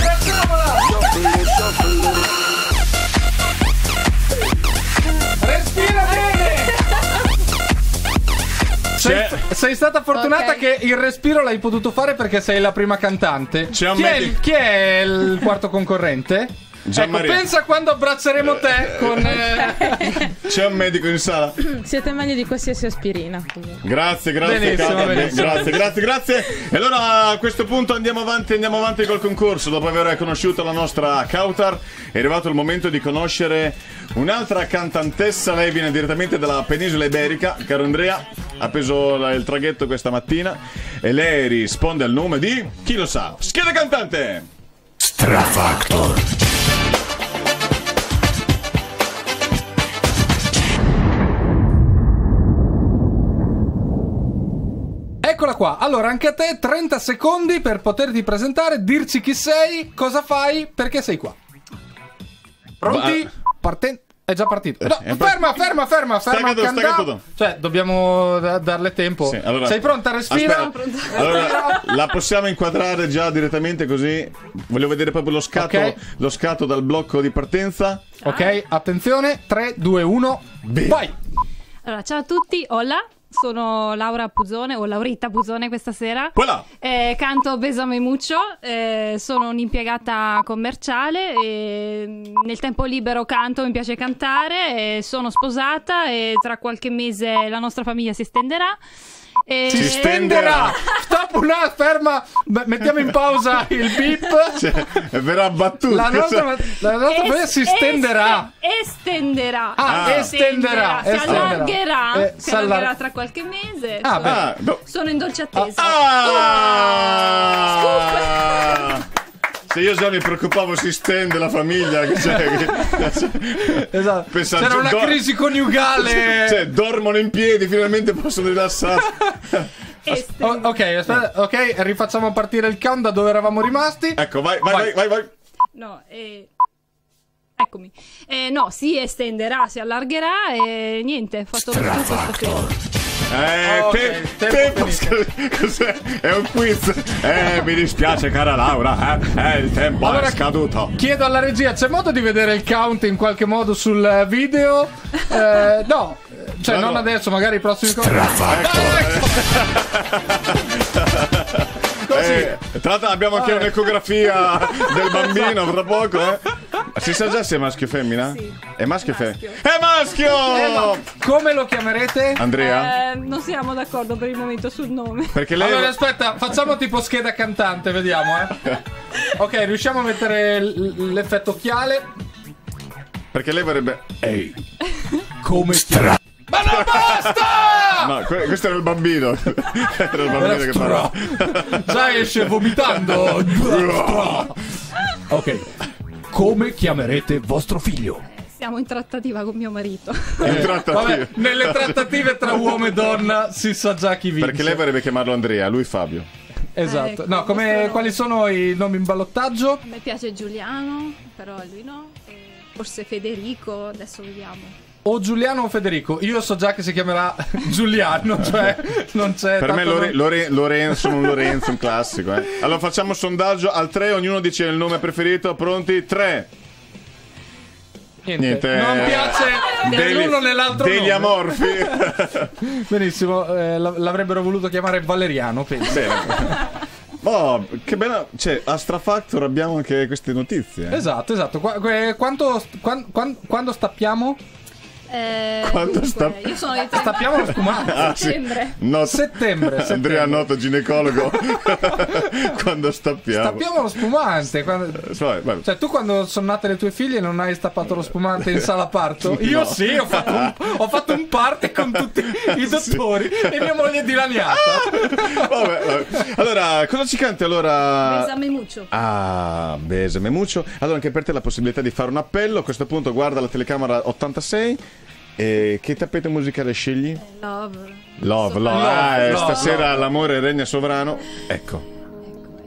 Sei, sei stata fortunata Ok. che il respiro l'hai potuto fare perché sei la prima cantante. Chi, è, il- chi è il quarto concorrente? Ecco, pensa quando abbracceremo te con... eh, C'è un medico in sala? Siete meglio di qualsiasi aspirina. Grazie, grazie, Benissimo, grazie, grazie, grazie. E allora a questo punto andiamo avanti, andiamo avanti col concorso. Dopo aver conosciuto la nostra Kautar, è arrivato il momento di conoscere un'altra cantantessa. Lei viene direttamente dalla penisola iberica, caro Andrea. Ha preso il traghetto questa mattina e lei risponde al nome di chi lo sa? Scheda cantante! Strafactor. Qua. Allora, anche a te 30 secondi per poterti presentare, dirci chi sei, cosa fai, perché sei qua. Pronti? Parten- È già partito. No, è par- ferma, ferma, ferma, ferma. stai Candà. caduto. Cioè, dobbiamo da- darle tempo. Sì, allora- Sei pronta? Respira. Allora, la possiamo inquadrare già direttamente così? Voglio vedere proprio lo scatto, Ok. lo scatto dal blocco di partenza. Ok, attenzione. 3, 2, 1. Vai. Allora, ciao a tutti, hola, sono Laura Puzzone o Laurita Puzzone questa sera. Voilà. Eh, canto Besame Mucho, eh, sono un'impiegata commerciale e nel tempo libero canto, mi piace cantare, sono sposata e tra qualche mese la nostra famiglia si estenderà. E- Si stenderà. Stop un attimo, ferma. Beh, Mettiamo in pausa il beep. Cioè, verrà battuto. La nostra, la nostra famiglia si Es- stenderà. este- estenderà. Ah, estenderà, Si allargherà. Eh, si si allar- allargherà tra qualche mese. Ah, sono, beh. Ah, no. sono in dolce attesa. Ah! Se io già mi preoccupavo si stende la famiglia. che- Cioè, che- Esatto. Pensavo, C'era una crisi coniugale. Cioè, dormono in piedi, finalmente possono rilassarsi. Oh, ok, aspetta, ok, rifacciamo partire il count da dove eravamo rimasti. Ecco, vai, vai, vai, vai. vai. No, eh, eccomi. Eh, no, si estenderà, si allargherà e niente, ho fatto lo studio stasera. Eh, Ok, te- tempo tempo, cos'è? È un quiz. Eh, mi dispiace, cara Laura. Eh, eh, il tempo Allora, è scaduto. Chiedo alla regia, c'è modo di vedere il count in qualche modo sul video? Eh, no, cioè No, non no. adesso, magari i prossimi Così. Eh, tra l'altro abbiamo anche un'ecografia del bambino fra poco, eh. Si sa già se è maschio o femmina? È maschio o femmina? È maschio! Eh, ma come lo chiamerete? Andrea? Eh, non siamo d'accordo per il momento sul nome. Perché lei. Allora aspetta, facciamo tipo scheda cantante, vediamo, eh. Ok, riusciamo a mettere l- l'effetto occhiale. Perché lei vorrebbe. Ehi. Come stra... Ma non basta! No, que- questo era il bambino. era il bambino che parlava. Già esce vomitando. ok. Come chiamerete vostro figlio? Siamo in trattativa con mio marito. In trattativa. Vabbè, nelle trattative tra uomo e donna si sa già chi vince. Perché lei vorrebbe chiamarlo Andrea, lui Fabio. Esatto. Ecco, No, come, questo no. quali sono i nomi in ballottaggio? A me piace Giuliano, però lui no. E forse Federico, adesso vediamo. O Giuliano o Federico? Io so già che si chiamerà Giuliano, cioè non c'è Per me Lore- Lore- Lorenzo, un Lorenzo, un classico. Eh. Allora facciamo un sondaggio al 3, ognuno dice il nome preferito. Pronti? 3. Niente. Niente. Non piace né l'uno né l'altro Degli nome. amorfi. Benissimo, eh, l'avrebbero voluto chiamare Valeriano, penso. Bene. Oh, che bella. Cioè, a Strafactor abbiamo anche queste notizie. Esatto, esatto. Qua- que- quanto, quan- quan- quando stappiamo? Eh, Quando dunque, sta- Io sono di Stappiamo lo spumante. Ah, sì. settembre. Not- Settembre, Andrea. Noto, ginecologo. quando stappiamo. Stappiamo lo spumante. quando- Vai, vai. Cioè, tu quando sono nate le tue figlie non hai stappato lo spumante in sala parto? Io No. sì, ho fatto, un, ho fatto un party con tutti i dottori e mia moglie è dilaniata. Vabbè, vabbè. Allora, cosa ci canti allora? Besame mucho. Ah, besame mucho. Allora, anche per te la possibilità di fare un appello. A questo punto, guarda la telecamera 86. E che tappeto musicale scegli? Love. Love, love. Love, Ah, eh, love, stasera love. l'amore regna sovrano. Ecco.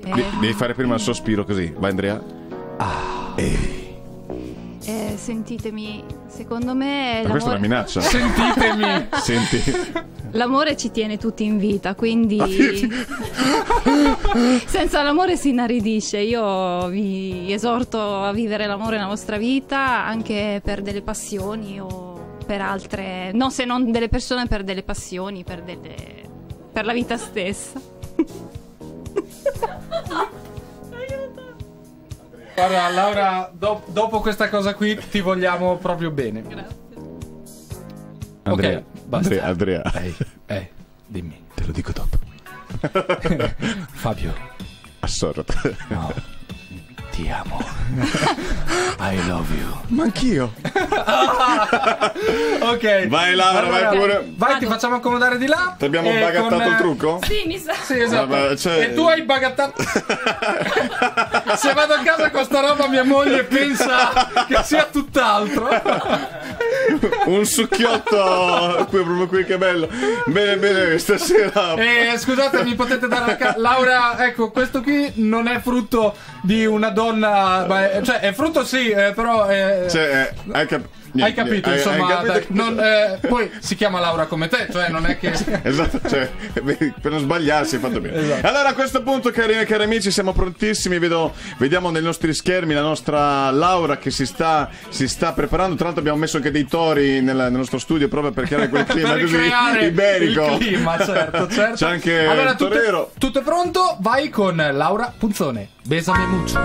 De- devi fare prima il sospiro così. Vai, Andrea. Ah. Eh, sentitemi, secondo me Ma questa è una minaccia. Sentitemi. Senti. l'amore ci tiene tutti in vita, quindi senza l'amore si inaridisce. Io vi esorto a vivere l'amore nella vostra vita anche per delle passioni o per altre, no se non delle persone, per delle passioni, per, delle, per la vita stessa. Guarda, Laura, do- dopo questa cosa qui ti vogliamo proprio bene. Andrea. Ok, basta. Andrea. Andrea. Ehi, eh, dimmi. Te lo dico dopo. Fabio. Assorto. No. Ti amo. I love you. Ma anch'io. ok. Vai, Laura, vai pure. Vai, ti facciamo accomodare di là. Ti abbiamo bagattato con, il eh, trucco? Sì, mi sa. Sì, esatto. Vabbè, cioè- E tu hai bagattato. Se vado a casa con sta roba, mia moglie pensa che sia tutt'altro. Un succhiotto qui, proprio qui, che bello. Bene, bene, stasera. Eh, scusate, mi potete dare la ca- Laura, ecco, questo qui non è frutto di una donna. è- cioè, è frutto sì, eh, però. eh, Cioè, hai, cap- hai capito, hai- insomma. hai capito che- non, eh, poi si chiama Laura come te, cioè, non è che. Esatto, cioè, per non sbagliarsi hai fatto bene. Esatto. Allora, a questo punto, cari, cari amici, siamo prontissimi. Vedo, vediamo nei nostri schermi la nostra Laura che si sta, si sta preparando. Tra l'altro, abbiamo messo anche dei tori nel, nel nostro studio proprio per creare quel clima così iberico. il clima, certo, certo. C'è anche allora, il tutto, torero. tutto è pronto? Vai con Laura Punzone. Besame mucho.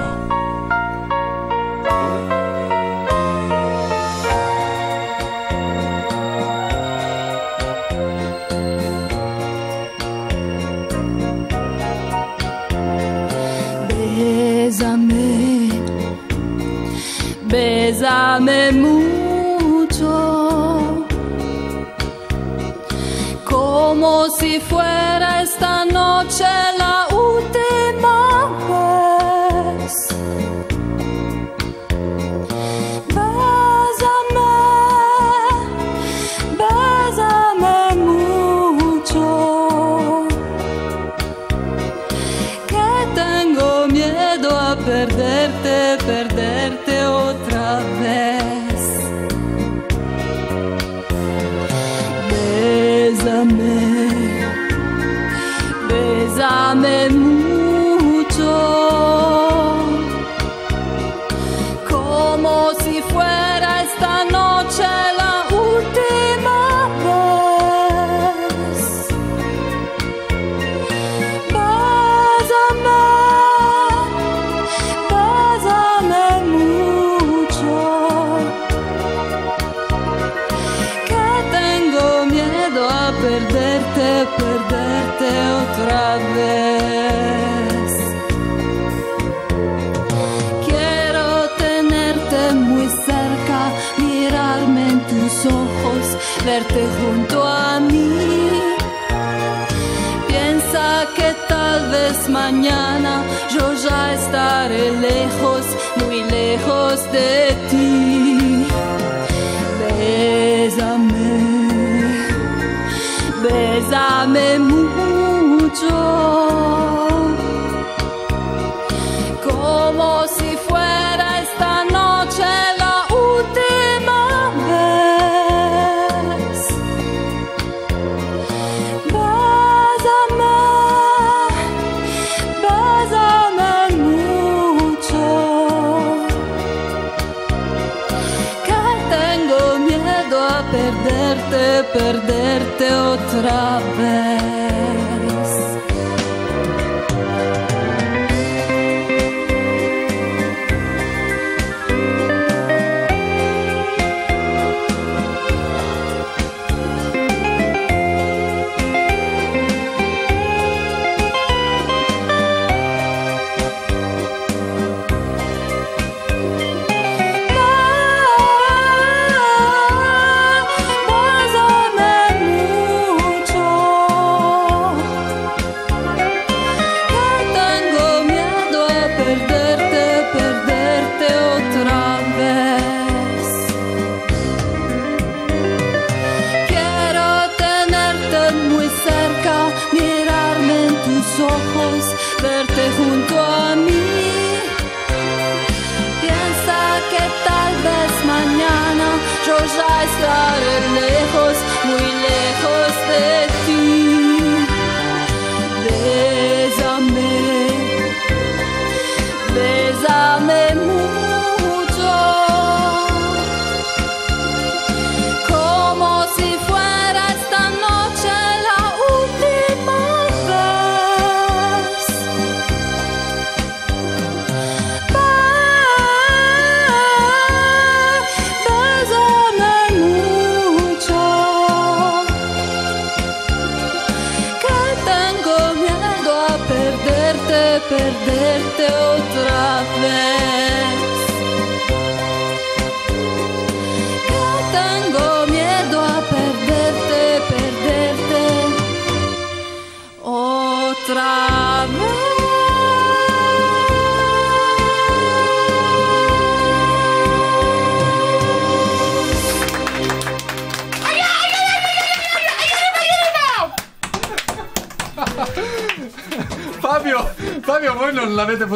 Bésame mucho,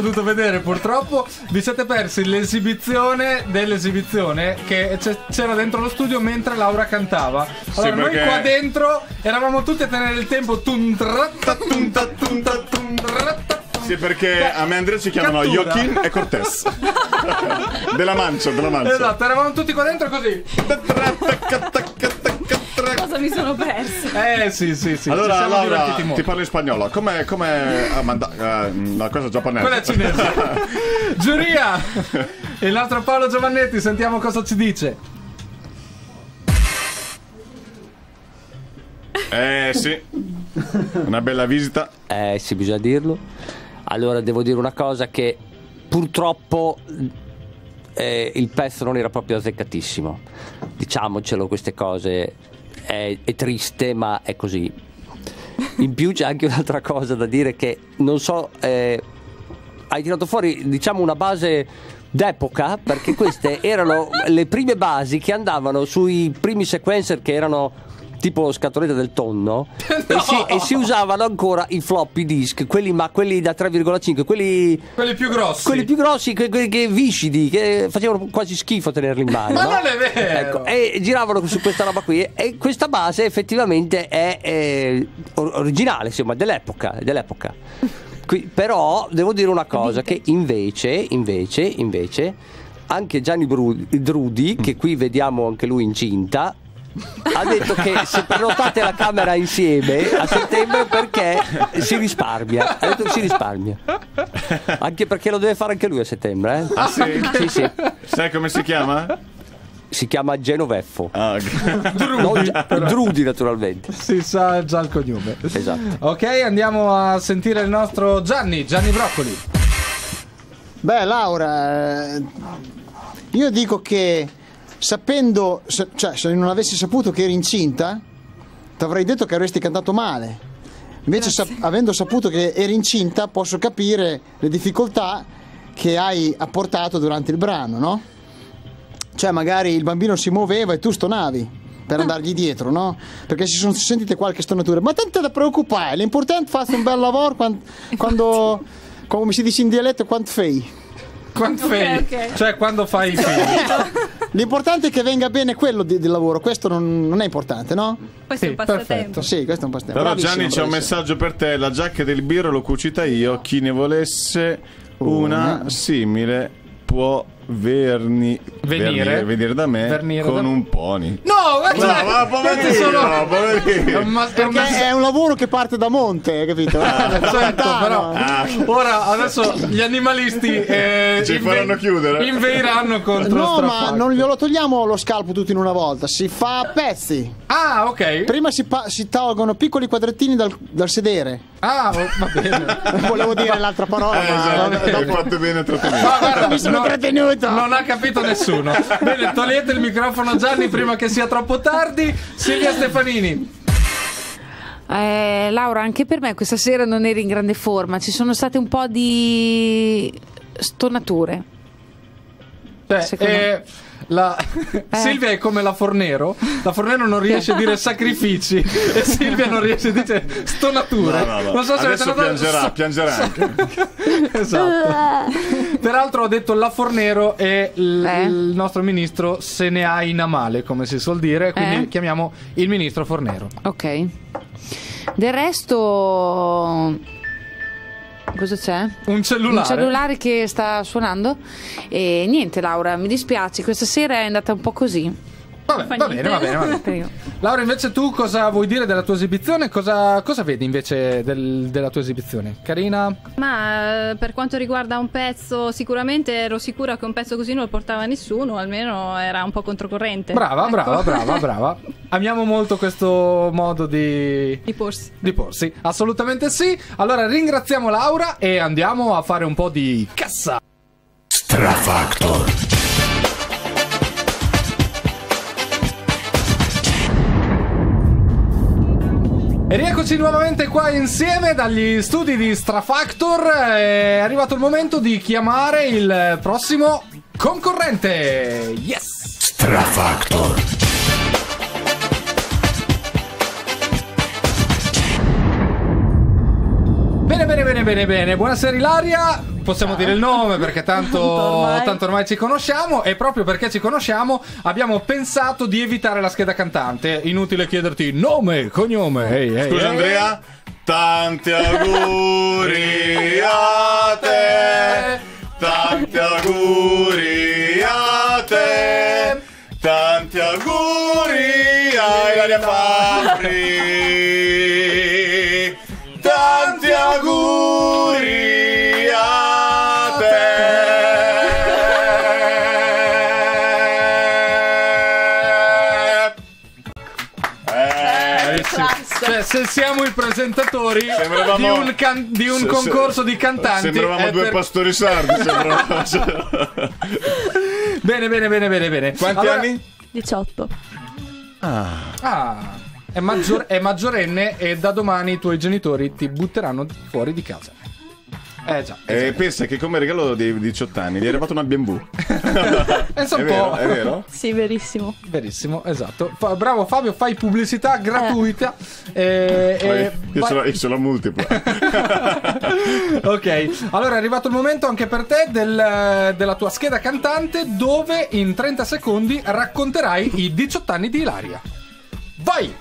potuto vedere purtroppo. Vi siete persi l'esibizione dell'esibizione che c'era dentro lo studio mentre Laura cantava. Allora, noi perché- qua dentro eravamo tutti a tenere il tempo. Sì, perché a me Andrea ci chiamano Cattura. Joaquin e Cortés. della mancia, della mancia. Esatto, eravamo tutti qua dentro così. Mi sono persa? Eh sì, sì, sì. ci allora, siamo Laura, ti parlo in spagnolo. Com'è, com'è ah, manda- eh, una cosa giapponese? Quella è cinese. Giuria! Il nostro Paolo Giovannetti, sentiamo cosa ci dice. Eh sì, una bella visita. Eh sì, bisogna dirlo. Allora devo dire una cosa che purtroppo eh, il pezzo non era proprio azzeccatissimo. Diciamocelo queste cose. È, è triste, ma è così. In più c'è anche un'altra cosa da dire che non so, eh, hai tirato fuori diciamo una base d'epoca perché queste erano le prime basi che andavano sui primi sequencer che erano tipo scatolette del tonno e, si, e si usavano ancora i floppy disk quelli, ma quelli da 3,5 quelli Quelli più grossi. quelli più grossi, que- quelli che viscidi, che facevano quasi schifo tenerli in mano. Ma no? non è vero! Ecco, e giravano su questa roba qui. E questa base effettivamente è or- originale, insomma, dell'epoca. dell'epoca. Qui- però devo dire una cosa: che invece, invece, invece, anche Gianni Bru- Drudi, che qui vediamo anche lui incinta. Ha detto che se prenotate la camera insieme a settembre perché si risparmia. Ha detto che si risparmia. Anche perché lo deve fare anche lui a settembre. Eh? Ah, sì? Sì, sì. Sai come si chiama? Si chiama Genoveffo. Ah, Non Gi- Drudi, naturalmente. Si sa già il cognome. Esatto. Ok, andiamo a sentire il nostro Gianni, Gianni Broccoli. Beh, Laura, eh, io dico che sapendo, se- cioè se non avessi saputo che eri incinta, ti avrei detto che avresti cantato male. Invece, sap- avendo saputo che eri incinta, posso capire le difficoltà che hai apportato durante il brano, no? Cioè, magari il bambino si muoveva e tu stonavi per andargli dietro, no? Perché si sono sentite qualche stonatura. Ma tanto da preoccupare, l'importante è fare un bel lavoro quando, quando come si dice in dialetto, quando fai. Quando fai? Cioè quando fai i figli. L'importante è che venga bene quello di- del lavoro, questo non, non è importante, no? Questo è un passatempo. Sì, questo è un passatempo. Però Bravissimo, Gianni c'è un messaggio per te, la giacca del birro l'ho cucita io, chi ne volesse una simile può verni, Venire. venire da me Vernire con da- un pony. No, ma No, ma poverino, sono- poverino. Ma- Perché è un lavoro che parte da monte, capito? Da certo, però Ah. ora adesso gli animalisti eh, Ci inve- faranno chiudere. inveiranno contro No, ma non glielo togliamo lo scalpo tutto in una volta, si fa a pezzi. Ah, ok. Prima si, pa- si tolgono piccoli quadrettini dal, dal sedere. Ah, oh, va bene. Volevo dire l'altra parola, Eh, ma esatto, dopo- fatto bene a trattenere. No, guarda, mi sono no- trattenuto. Non ha capito nessuno. Bene, togliete il microfono Gianni prima che sia troppo tardi. Silvia Stefanini. Eh, Laura, anche per me questa sera non eri in grande forma, ci sono state un po' di stonature. Cioè, Secondo- eh, la- Silvia è come la Fornero. La Fornero non riesce a dire sacrifici e Silvia non riesce a dire stonature. No, no, no. Non so se avete Adesso notato- piangerà, piangerà anche. esatto. Peraltro ho detto la Fornero e l- Eh? il nostro ministro se ne ha in amale, come si suol dire, quindi Eh? chiamiamo il ministro Fornero. Ok. Del resto. Cosa c'è? Un cellulare. Un cellulare che sta suonando. E niente, Laura, mi dispiace, questa sera è andata un po' così. Vabbè, va bene, va bene, va bene. Laura, invece tu cosa vuoi dire della tua esibizione? Cosa, cosa vedi invece del- della tua esibizione? Carina? Ma eh, per quanto riguarda un pezzo, sicuramente ero sicura che un pezzo così non lo portava nessuno, almeno era un po' controcorrente. Brava, Ecco. brava, brava, brava. Amiamo molto questo modo di... Di porsi. Di porsi, assolutamente sì. Allora ringraziamo Laura e andiamo a fare un po' di cassa. Strafactor. E rieccoci nuovamente qua insieme dagli studi di Strafactor. È arrivato il momento di chiamare il prossimo concorrente. Yes! Strafactor. Bene, bene, bene, bene, bene. Buonasera Ilaria. Possiamo dire il nome perché tanto Ormai. tanto ormai ci conosciamo e proprio perché ci conosciamo abbiamo pensato di evitare la scheda cantante. Inutile chiederti nome, cognome. Ehi, ehi, Scusa ehi. Andrea, tanti auguri a te, tanti auguri a te, tanti auguri a Ilaria Fabri, se siamo i presentatori Sembravamo- di un, can- di un Se- se- concorso di cantanti, Sembravamo due per- pastori sardi. sembravamo. Bene, bene, bene, bene, bene. Quanti Allora- anni? 18. Ah, è, maggior- è maggiorenne e da domani i tuoi genitori ti butteranno fuori di casa. Eh già. E pensa che come regalo dei 18 anni gli è arrivata una BMW. Pensa un è vero, è vero? Sì, verissimo. Verissimo, esatto. Fa- bravo Fabio, fai pubblicità gratuita. eh, e Io vai- sono, io sono multipla. ok, allora è arrivato il momento anche per te del- della tua scheda cantante dove in 30 secondi racconterai i 18 anni di Ilaria. Vai!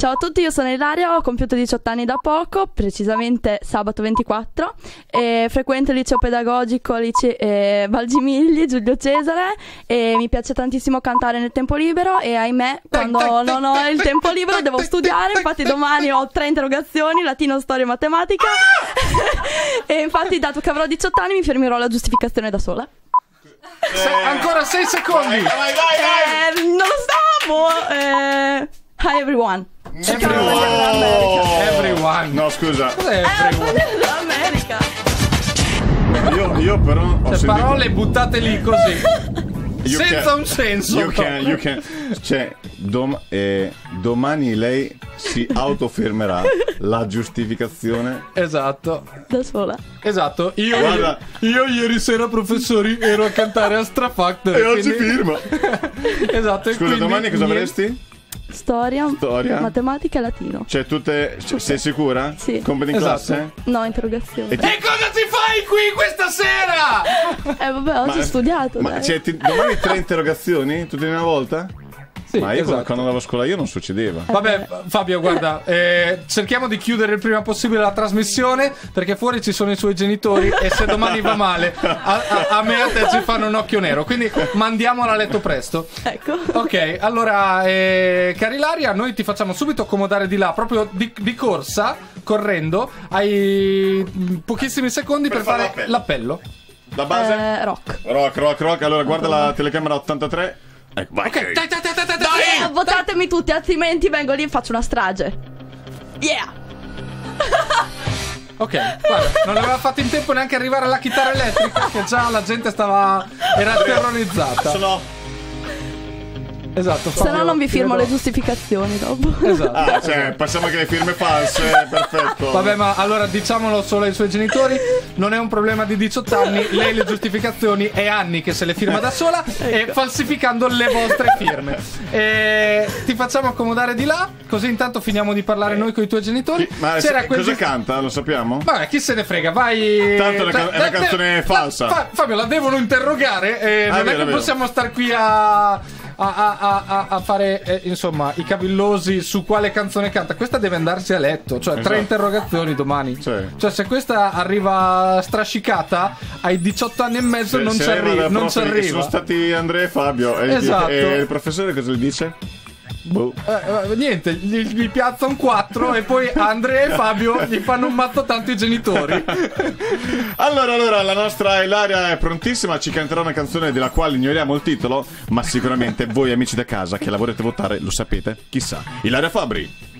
Ciao a tutti, io sono Ilaria, ho compiuto 18 anni da poco, precisamente sabato 24, e frequento il liceo pedagogico lice- eh, Valgimigli, Giulio Cesare, e mi piace tantissimo cantare nel tempo libero e ahimè quando non ho il tempo libero devo studiare, infatti domani ho tre interrogazioni, latino, storia e matematica, e infatti dato che avrò 18 anni mi fermerò alla giustificazione da sola. Se- ancora 6 secondi! Eh, non lo so, boh, eh, hi everyone. Oh! Everyone. No, scusa. Cos'è Eh, everyone? America. Io, io però ho Cioè, sentito... parole buttate lì così. You senza can- un senso. You can, you can. Cioè, dom- eh, domani lei si autofermerà la giustificazione. Esatto. Da sola. Esatto, io, Guarda. io ieri sera, professori, ero a cantare a Strafactor. E oggi firmo. esatto, e Scusa, quindi domani cosa niente- avresti? Storia, Storia. matematica e latino. Cioè, tutte. c- Sei sicura? Sì. Compiti in Esatto. classe? No, interrogazione. E ti- E cosa ti fai qui questa sera? Eh vabbè, oggi Ma- ho studiato. Ma dai. cioè, ti- domani tre interrogazioni? Tutte in una volta? Sì, Ma io esatto. quando andavo a scuola io non succedeva. Vabbè, Fabio, guarda, eh, cerchiamo di chiudere il prima possibile la trasmissione perché fuori ci sono i suoi genitori e se domani va male, a, a- a me e a te ci fanno un occhio nero. Quindi mandiamola a letto presto. Ecco. Ok, allora, eh, cari Laria, noi ti facciamo subito accomodare di là, proprio di, di corsa, correndo. Hai mm, pochissimi secondi per, Per fare fare l'appello. La base? Eh, rock. Rock, rock, rock. Allora, guarda la telecamera 83. Ecco, vai. Ok, dai, dai, dai, dai, dai, Eh, votatemi tutti, altrimenti vengo lì e faccio una strage. Yeah! Ok, guarda, non aveva fatto in tempo neanche arrivare alla chitarra elettrica, che già la gente stava. era terrorizzata. Sono. Esatto, Se no non vi firmo le giustificazioni dopo. Esatto. Ah, cioè, passiamo anche le firme false. Perfetto. Vabbè, ma allora diciamolo solo ai suoi genitori: non è un problema di 18 anni. Lei le giustificazioni è anni che se le firma da sola e falsificando le vostre firme. E ti facciamo accomodare di là, così intanto finiamo di parlare noi con i tuoi genitori. Ma C'era se- quel cosa gest- canta? Lo sappiamo? Vabbè, chi se ne frega, vai. Tanto è una ca- è una canzone dai, falsa. Fa- Fabio, la devono interrogare. E Ah, non è è vero, che vero. possiamo star qui a. A, a- a- a- fare eh, insomma i cavillosi su quale canzone canta questa deve andarsi a letto cioè tre Esatto. interrogazioni domani Sì. cioè se questa arriva strascicata ai 18 anni e mezzo Se- non, se ci, arri- non ci arriva Sono stati Andrea e Fabio. E, Esatto. e il professore cosa gli dice? Boh. Eh, eh, niente, gli, gli piazza un 4 e poi Andrea e Fabio gli fanno un mazzo tanto i genitori. Allora, allora, la nostra Ilaria è prontissima, ci canterà una canzone della quale ignoriamo il titolo, ma sicuramente voi amici da casa che la vorrete votare lo sapete, chissà. Ilaria Fabri.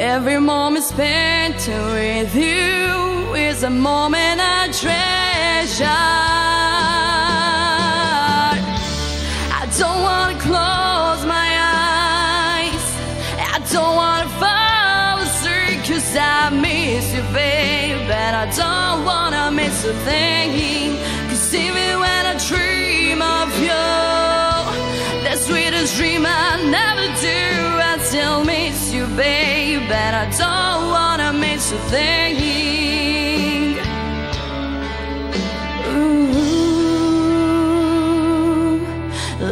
Every moment spent with you is a moment I treasure. I don't wanna close my eyes. I don't wanna fall asleep 'cause I miss you, babe. And I don't wanna miss a thing. Cause even when I dream of you, the sweetest dream I never do. I still miss you, babe. And I don't wanna miss a thing. Ooh,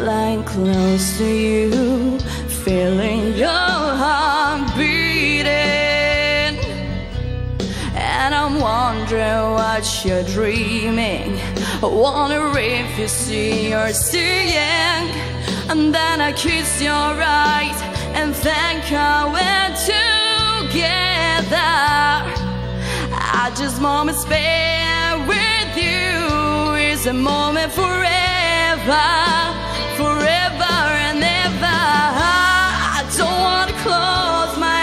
lying close to you, feeling your heart beating. And I'm wondering what you're dreaming. I wonder if you see or seeing. And then I kiss your eyes and thank God we're together. I just moment spent with you is a moment forever, forever and ever. I don't wanna close my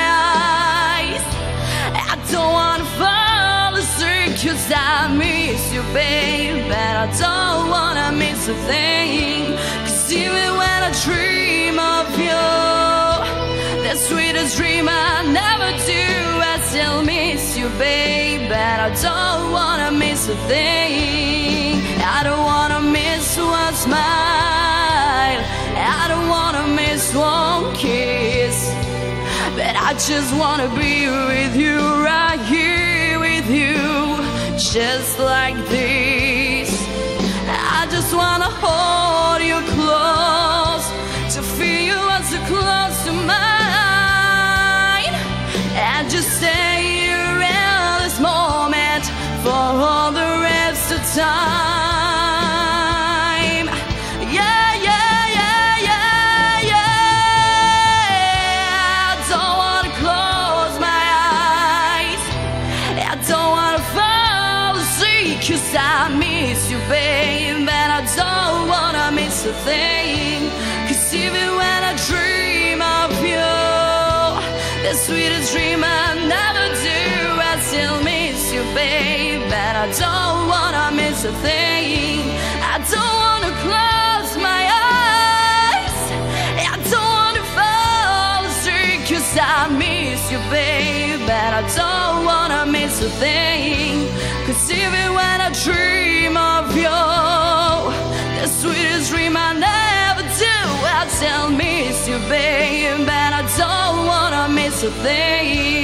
eyes. I don't wanna fall asleep 'cause I miss you, babe. And I don't wanna miss a thing. Even when I dream of you, the sweetest dream I never do, I still miss you, babe. And I don't wanna miss a thing. I don't wanna miss one smile. I don't wanna miss one kiss. But I just wanna be with you, right here with you, just like this. Just wanna hold you close, to feel you as so close to mine, and just stay here in this moment for all the rest of time. A thing. I don't wanna close my eyes. I don't wanna fall asleep 'cause I miss you, babe. And I don't wanna miss a thing. Cause even when I dream of you, the sweetest dream I never do, I still miss you, babe. And I don't wanna miss a thing.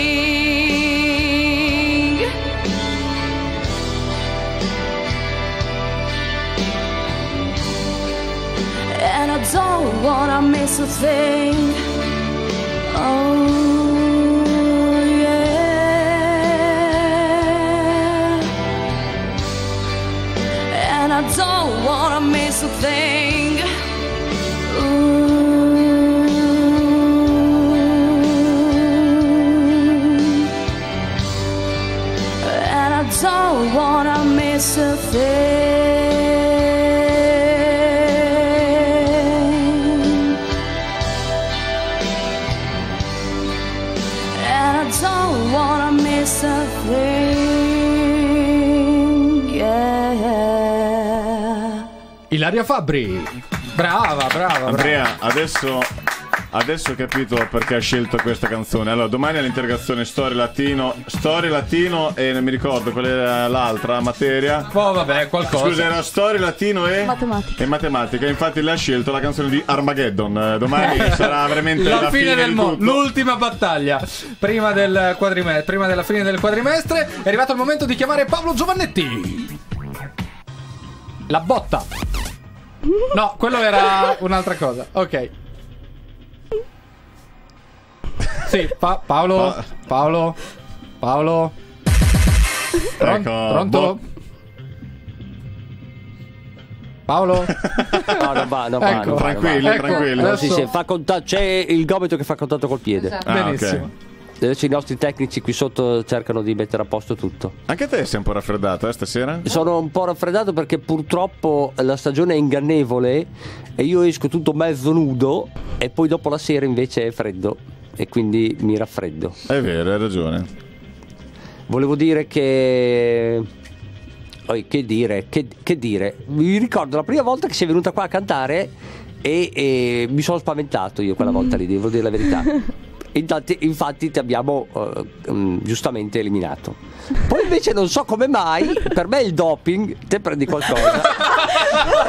Don't wanna miss a thing. Oh, I don't wanna miss a thing. Ooh. And I don't wanna miss a thing. Ilaria Fabbri. Brava, brava, Andrea, adesso, adesso ho capito perché ha scelto questa canzone. Allora, domani all'interrogazione storia latino, storia latino e non mi ricordo qual era l'altra materia. Oh, vabbè, qualcosa. Scusa, era storia latino e Matematica. e matematica. Infatti, lei ha scelto la canzone di Armageddon. Domani sarà veramente la, la, fine, del di mondo, l'ultima battaglia. Prima, del quadrimestre, prima della fine del quadrimestre è arrivato il momento di chiamare Paolo Giovannetti. La botta. No, quello era un'altra cosa. Ok. Sì, Pa- Paolo. Paolo. Paolo. Pron- Ecco, pronto? No, Paolo? non va, non va, Ecco, non va, tranquillo, non va. tranquillo. No, sì, Adesso- sì, fa contatto- c'è il gomito che fa contatto col piede. Esatto. Ah, Benissimo. ok. Adesso i nostri tecnici qui sotto cercano di mettere a posto tutto. Anche te sei un po' raffreddato eh, stasera? Sono un po' raffreddato perché purtroppo la stagione è ingannevole e io esco tutto mezzo nudo e poi dopo la sera invece è freddo e quindi mi raffreddo. È vero, hai ragione. Volevo dire che... Che dire, che, che dire? Mi ricordo la prima volta che sei venuta qua a cantare e, e mi sono spaventato io quella volta lì, devo dire la verità. Infatti, infatti ti abbiamo mm, giustamente eliminato. Poi invece non so come mai, per me il doping, te prendi qualcosa.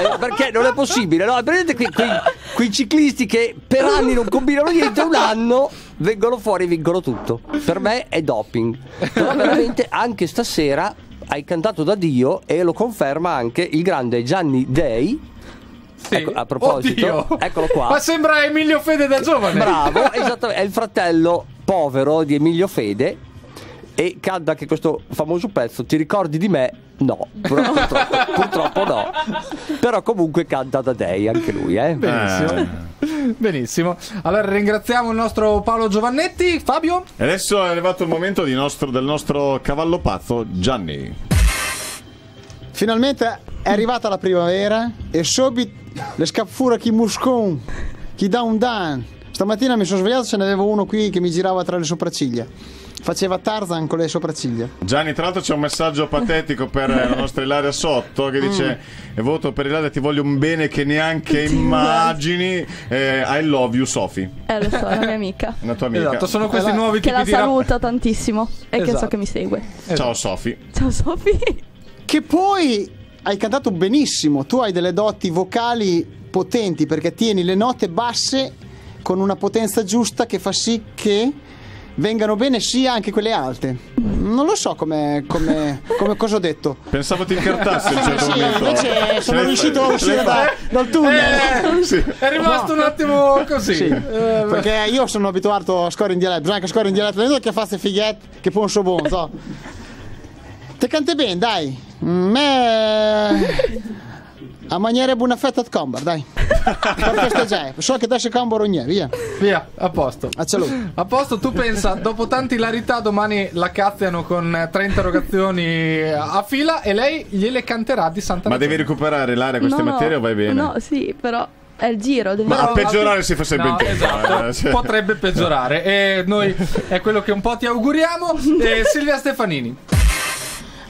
Eh, perché non è possibile, no? Prendete quei, quei- quei ciclisti che per anni non combinano niente, un anno vengono fuori e vincono tutto. Per me è doping. Però veramente anche stasera hai cantato da Dio e lo conferma anche il grande Gianni Dei. Ecco, a proposito, Oddio. eccolo qua. Ma sembra Emilio Fede da giovane. Bravo, esattamente, è il fratello povero di Emilio Fede e canta anche questo famoso pezzo Ti ricordi di me? No, pur- purtroppo, purtroppo no. Però comunque canta da Dei anche lui, eh. Benissimo. Benissimo. Allora ringraziamo il nostro Paolo Giovannetti. Fabio? E adesso è arrivato il momento di nostro- del nostro cavallo pazzo Gianni. Finalmente è arrivata la primavera e subito le scaffura chi muscon, chi da un dan. Stamattina mi sono svegliato e ce n'avevo uno qui che mi girava tra le sopracciglia. Faceva Tarzan con le sopracciglia. Gianni, tra l'altro c'è un messaggio patetico per la nostra Ilaria Sotto che dice "E voto per Ilaria, ti voglio un bene che neanche immagini. Eh, I love you Sophie, Eh, lo so, è una mia amica. una tua amica. Esatto, sono questi nuovi Che tipi la di rap- saluto tantissimo e che so Esatto. che mi segue. Ciao Sophie. Ciao Sofì. Che poi hai cantato benissimo. Tu hai delle doti vocali potenti perché tieni le note basse con una potenza giusta che fa sì che vengano bene sia anche quelle alte. Non lo so come, come, come cosa ho detto. Pensavo ti incartassi un certo Sì, momento. invece sono riuscito a uscire da- dal tunnel. Eh, Sì. È rimasto un attimo così. Sì, Eh, perché io sono abituato a scorrere in dialetto, bisogna che scorri in dialetto, non è che fate fighette che suo buon, so. Te cante bene, dai. Me... A maniera buona fetta di combar, dai. Per festeggiare. So che adesso combar ogni, via. Via, a posto. A. A posto, tu pensa, dopo tante hilarità, domani la cazziano con eh, tre interrogazioni a fila e lei gliele canterà di Santa Ma Ragione. devi recuperare l'aria queste No, materie o vai bene? No, sì, però è il giro. Devi Ma a peggiorare si fa sempre No, in esatto, eh, cioè. potrebbe peggiorare e noi è quello che un po' ti auguriamo. E Silvia Stefanini.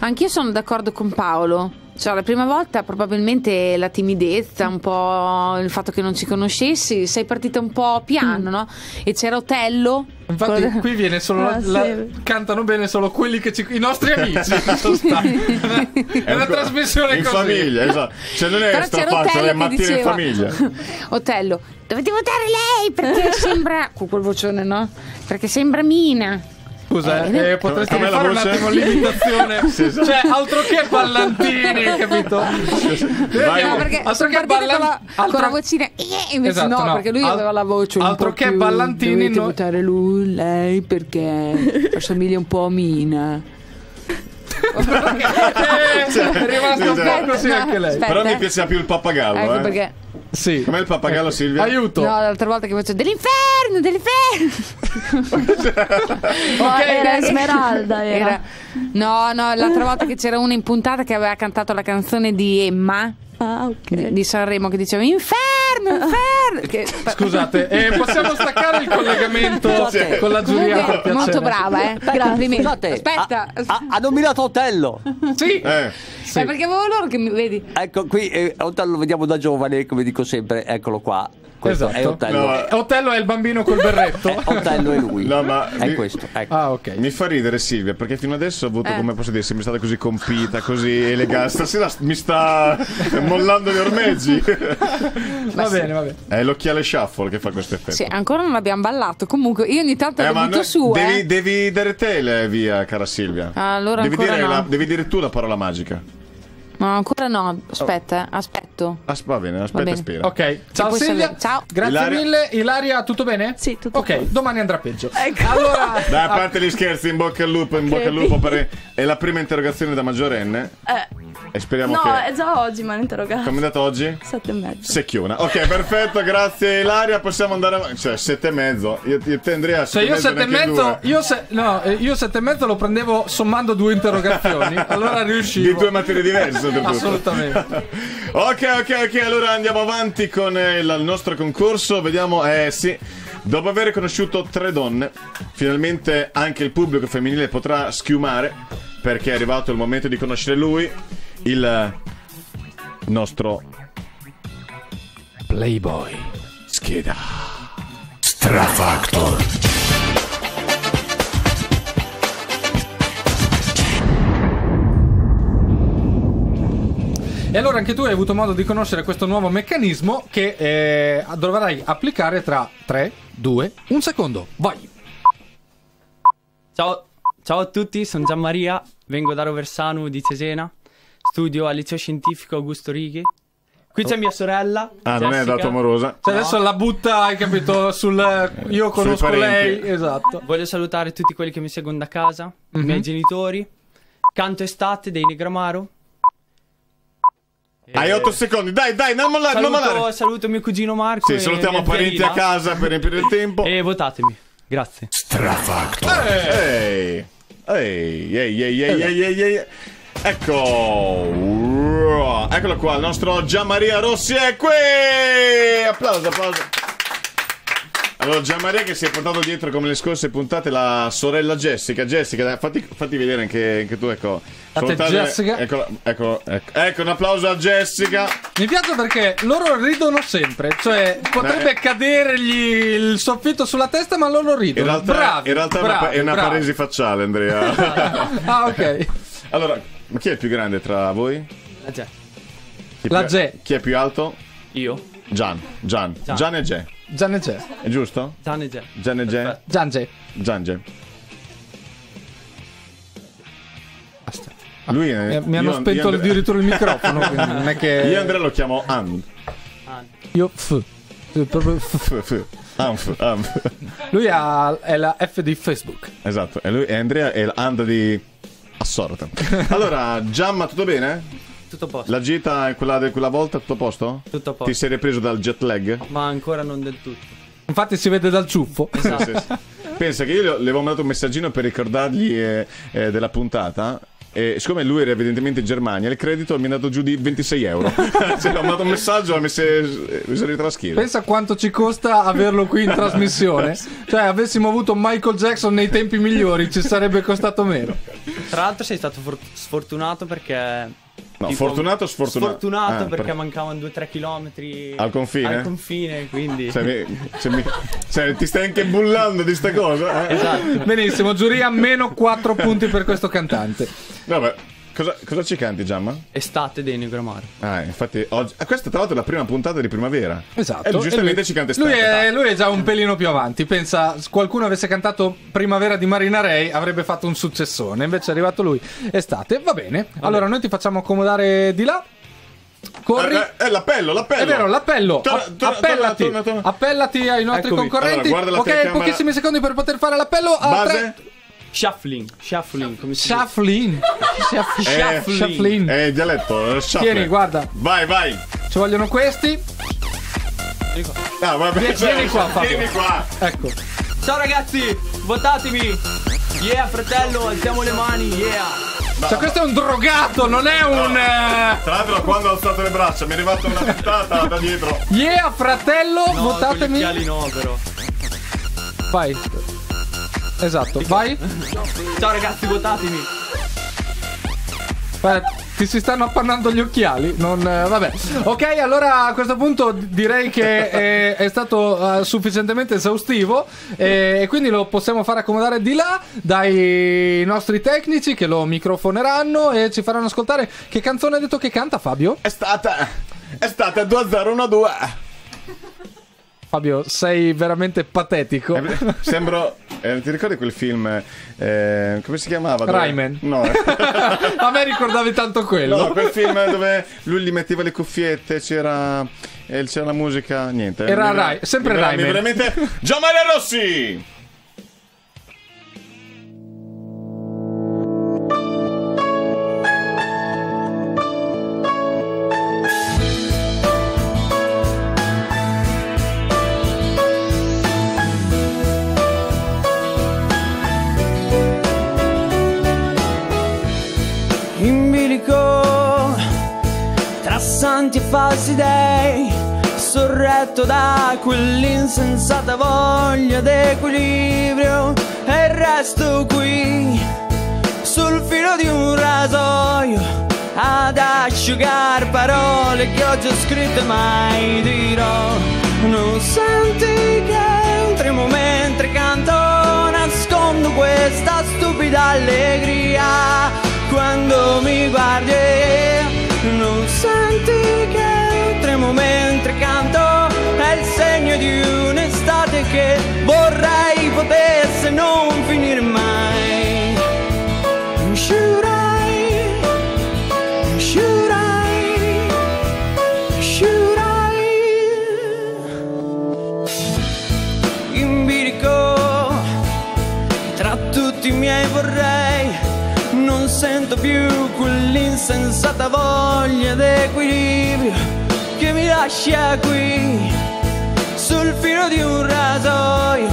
Anch'io sono d'accordo con Paolo. Cioè, la prima volta probabilmente la timidezza, un po' il fatto che non ci conoscessi, sei partita un po' piano, no? E c'era Otello. Infatti, quello- qui viene solo Ah, la- cantano bene solo quelli che ci, i nostri amici. è una trasmissione in così. famiglia, esatto. Cioè non è Però sta faccia, è che mattina in diceva- famiglia. Otello, dovete votare lei perché sembra. con quel vocione, no? Perché sembra Mina. Scusa, Eh, eh, potresti fare un voce? attimo l'imitazione. Sì, esatto. Cioè, altro che ballantini, capito? Vai. No, perché altro che partita con la, ballan- con la vocina. eh, invece Esatto, no, no. perché lui Al- aveva la voce un altro po' che più- ballantini, Dovete no- votare lui, lei perché assomiglia un po' a Mina. Eh, è rimasto un sì, po' sì. così No, anche lei. aspetta. Però mi piaceva più il pappagallo, Ecco eh. perché. Sì. Com'è il pappagallo, Silvia? Aiuto. No, l'altra volta che faccio dell'inferno, dell'inferno. No, era Esmeralda, era. No, no, l'altra volta che c'era una in puntata che aveva cantato la canzone di Emma Ah, ok. di, di Sanremo che diceva inferno, inferno. Che, Scusate, eh, possiamo staccare il collegamento Sì. con la giuria? molto brava, eh. Grazie. Complimenti. Aspetta, ha, ha- ha nominato Otello. Sì. Eh, Eh, perché avevo loro che mi vedi. Ecco, qui eh, Otello lo vediamo da giovane, come dico sempre, eccolo qua. Questo è Esatto. Otello. No. Eh, Otello è il bambino col berretto. Eh, Otello è lui. No, ma è mi- questo, ecco. Ah, ok. Mi fa ridere Silvia perché fino adesso ho avuto, Eh. come posso dire, sempre stata così compita, così elegante. Stasera mi sta mollando gli ormeggi. Va bene, va bene. È l'occhiale shuffle che fa questo effetto. Sì, ancora non abbiamo ballato. Comunque, io ogni tanto lo butto noi- su, devi, eh. devi dare te il via, cara Silvia. Allora devi, dire no. la- devi dire tu la parola magica. No, ancora no. Aspetta, eh, aspetto. As- va bene, aspetta, bene. spera. Ok, ciao Silvia. Ciao. Grazie Ilaria? mille. Ilaria, tutto bene? Sì, tutto Ok, bene. domani andrà peggio. Ecco. Allora, Dai, a parte gli scherzi, in bocca al lupo, in bocca al lupo. Ok. Per... È la prima interrogazione da maggiorenne Eh, e speriamo no, che... è già oggi, mi hanno interrogato. Come è andato oggi? Sette e mezzo. Secchiona. Ok, perfetto, grazie Ilaria. Possiamo andare avanti. Cioè, sette e mezzo. Io, io te Andrea, se io sette e mezzo, io, se, no, eh, io sette e mezzo lo prendevo sommando due interrogazioni. allora riuscivo. Di due materie diverse, oltretutto. Assolutamente. Ok, ok, ok. Allora andiamo avanti con eh, il nostro concorso. Vediamo, eh sì. Dopo aver conosciuto tre donne, finalmente anche il pubblico femminile potrà schiumare perché è arrivato il momento di conoscere lui, il nostro Playboy. scheda. Strafactor. E allora anche tu hai avuto modo di conoscere questo nuovo meccanismo che eh, dovrai applicare tra 3, 2, 1 secondo. Vai. Ciao, ciao a tutti, sono Gianmaria, vengo da Roversano di Cesena, studio al liceo scientifico Augusto Righi. Qui c'è mia sorella. Ah, non è Jessica. dato amorosa. Cioè adesso la butta, hai capito, sul io conosco lei, esatto. Voglio salutare tutti quelli che mi seguono da casa, Mhm. i miei genitori. Canto estate dei Negramaro. Hai 8 secondi, dai, dai, non mollare, non Saluto, mollare. saluto mio cugino Marco. Sì, salutiamo parenti a casa per riempire il tempo. E votatemi. Grazie. Strafactor. Ehi, ehi, ehi, ehi, ehi, ehi, ehi, ehi. Ecco, eccolo qua, il nostro Gianmaria Rossi è qui. Applauso, applauso. Allora, Gianmaria che si è portato dietro come le scorse puntate la sorella Jessica. Jessica, fatti, fatti vedere anche, anche tu, ecco. A te, Jessica. Ecco, ecco, ecco, ecco, un applauso a Jessica. Mi piace perché loro ridono sempre, cioè potrebbe Eh. cadergli il soffitto sulla testa, ma loro In ridono. realtà, bravi, in realtà è una, bravi, è una bravi. paresi facciale, Andrea. Ah, ok. allora, ma chi è il più grande tra voi? La Ge. Chi è La più- Ge. Chi è più alto? Io. Gian, Gian, Gian. Gian e Ge. Gianege. È giusto? Zanege. Gianege? Giange. Giange. Lui è- Mi, mi hanno io- spento io Andre- addirittura il microfono, quindi non è che... Io Andrea lo chiamo And. Io F. Proprio F. F, f. Anf, anf. Lui ha, è la F di Facebook. Esatto, e, lui, e Andrea è l'And di Assorta. Allora, Giamma, tutto bene? Tutto a posto. La gita è quella di quella volta, tutto a posto? Tutto a posto. Ti sei ripreso dal jet lag? Ma ancora non del tutto. Infatti si vede dal ciuffo. Esatto. Sì, sì. Pensa che io le avevo mandato un messaggino per ricordargli eh, eh, della puntata. E siccome lui era evidentemente in Germania, il credito mi è andato giù di 26 euro. cioè, ho mandato un messaggio e mi si è schiena. Pensa quanto ci costa averlo qui in trasmissione. Cioè, avessimo avuto Michael Jackson nei tempi migliori, ci sarebbe costato meno. Tra l'altro sei stato for- sfortunato perché... No, fortunato o sfortunato? Sfortunato Ah, perché per- mancavano 2-3 chilometri Al confine? Al confine, quindi... Cioè, mi- cioè, mi- cioè, ti stai anche bullando di sta cosa? eh? Esatto. Benissimo, giuria meno 4 punti per questo cantante. Vabbè, cosa, cosa ci canti, Giamma? Estate dei Negromare. Ah, infatti, oggi. ah, questa, tra l'altro, è la prima puntata di primavera. Esatto. E giustamente E lui- ci canta estate. Lui è, lui è già un pelino più avanti. Pensa, se qualcuno avesse cantato Primavera di Marina Ray, avrebbe fatto un successone. Invece è arrivato lui, estate. Va bene. Allora, noi ti facciamo accomodare di là. Corri. Eh, eh, l'appello, l'appello. È vero, l'appello. Torna- torna- appellati. torna- Appellati ai nostri Eccomi. concorrenti. Allora, ok, telecamera. pochissimi secondi per poter fare l'appello. A Base? tre. Shuffling, shuffling, come si dice? Shuffling. Shuff- Eh, Shuffling. È dialetto, eh, shuffle. Tieni, guarda. Vai, vai. Ci vogliono questi. Ah, vabbè, Vieni, vieni qua, Fabio. Vieni qua. Ecco. Ciao ragazzi, votatemi! Yeah, fratello, alziamo le mani, yeah! Cioè, questo è un drogato, non è un. eh, Tra l'altro, quando ho alzato le braccia, mi è arrivata una puntata da dietro. Yeah, fratello, No, con gli votatemi. occhiali no, però. Vai. Esatto, vai. Ciao ragazzi, votatemi! Eh, ti si stanno appannando gli occhiali. Non, eh, vabbè. Ok, allora a questo punto direi che è, è stato eh, sufficientemente esaustivo. eh, E, quindi lo possiamo fare accomodare di là dai nostri tecnici che lo microfoneranno e ci faranno ascoltare. Che canzone hai detto che canta Fabio? È stata. È stata 2012. Fabio, sei veramente patetico. Eh, Sembro. eh, ti ricordi quel film? eh, come si chiamava? Dove- Rayman. No. A me ricordavi tanto quello. no, quel film dove lui gli metteva le cuffiette, c'era. eh, c'era la musica, niente. Era Mi- Ray- sempre mi- Rayman. Veramente. Gianmaria Rossi! E falsi dei sorretto da quell'insensata voglia d'equilibrio. E resto qui sul filo di un rasoio ad asciugare parole che ho già scritto e mai dirò. Non senti che entrimo mentre canto nascondo questa stupida allegria. Quando mi guardi non senti che tremo mentre canto? È il segno di un'estate che vorrei potesse non finire mai quell'insensata voglia d'equilibrio che mi lascia qui sul filo di un rasoio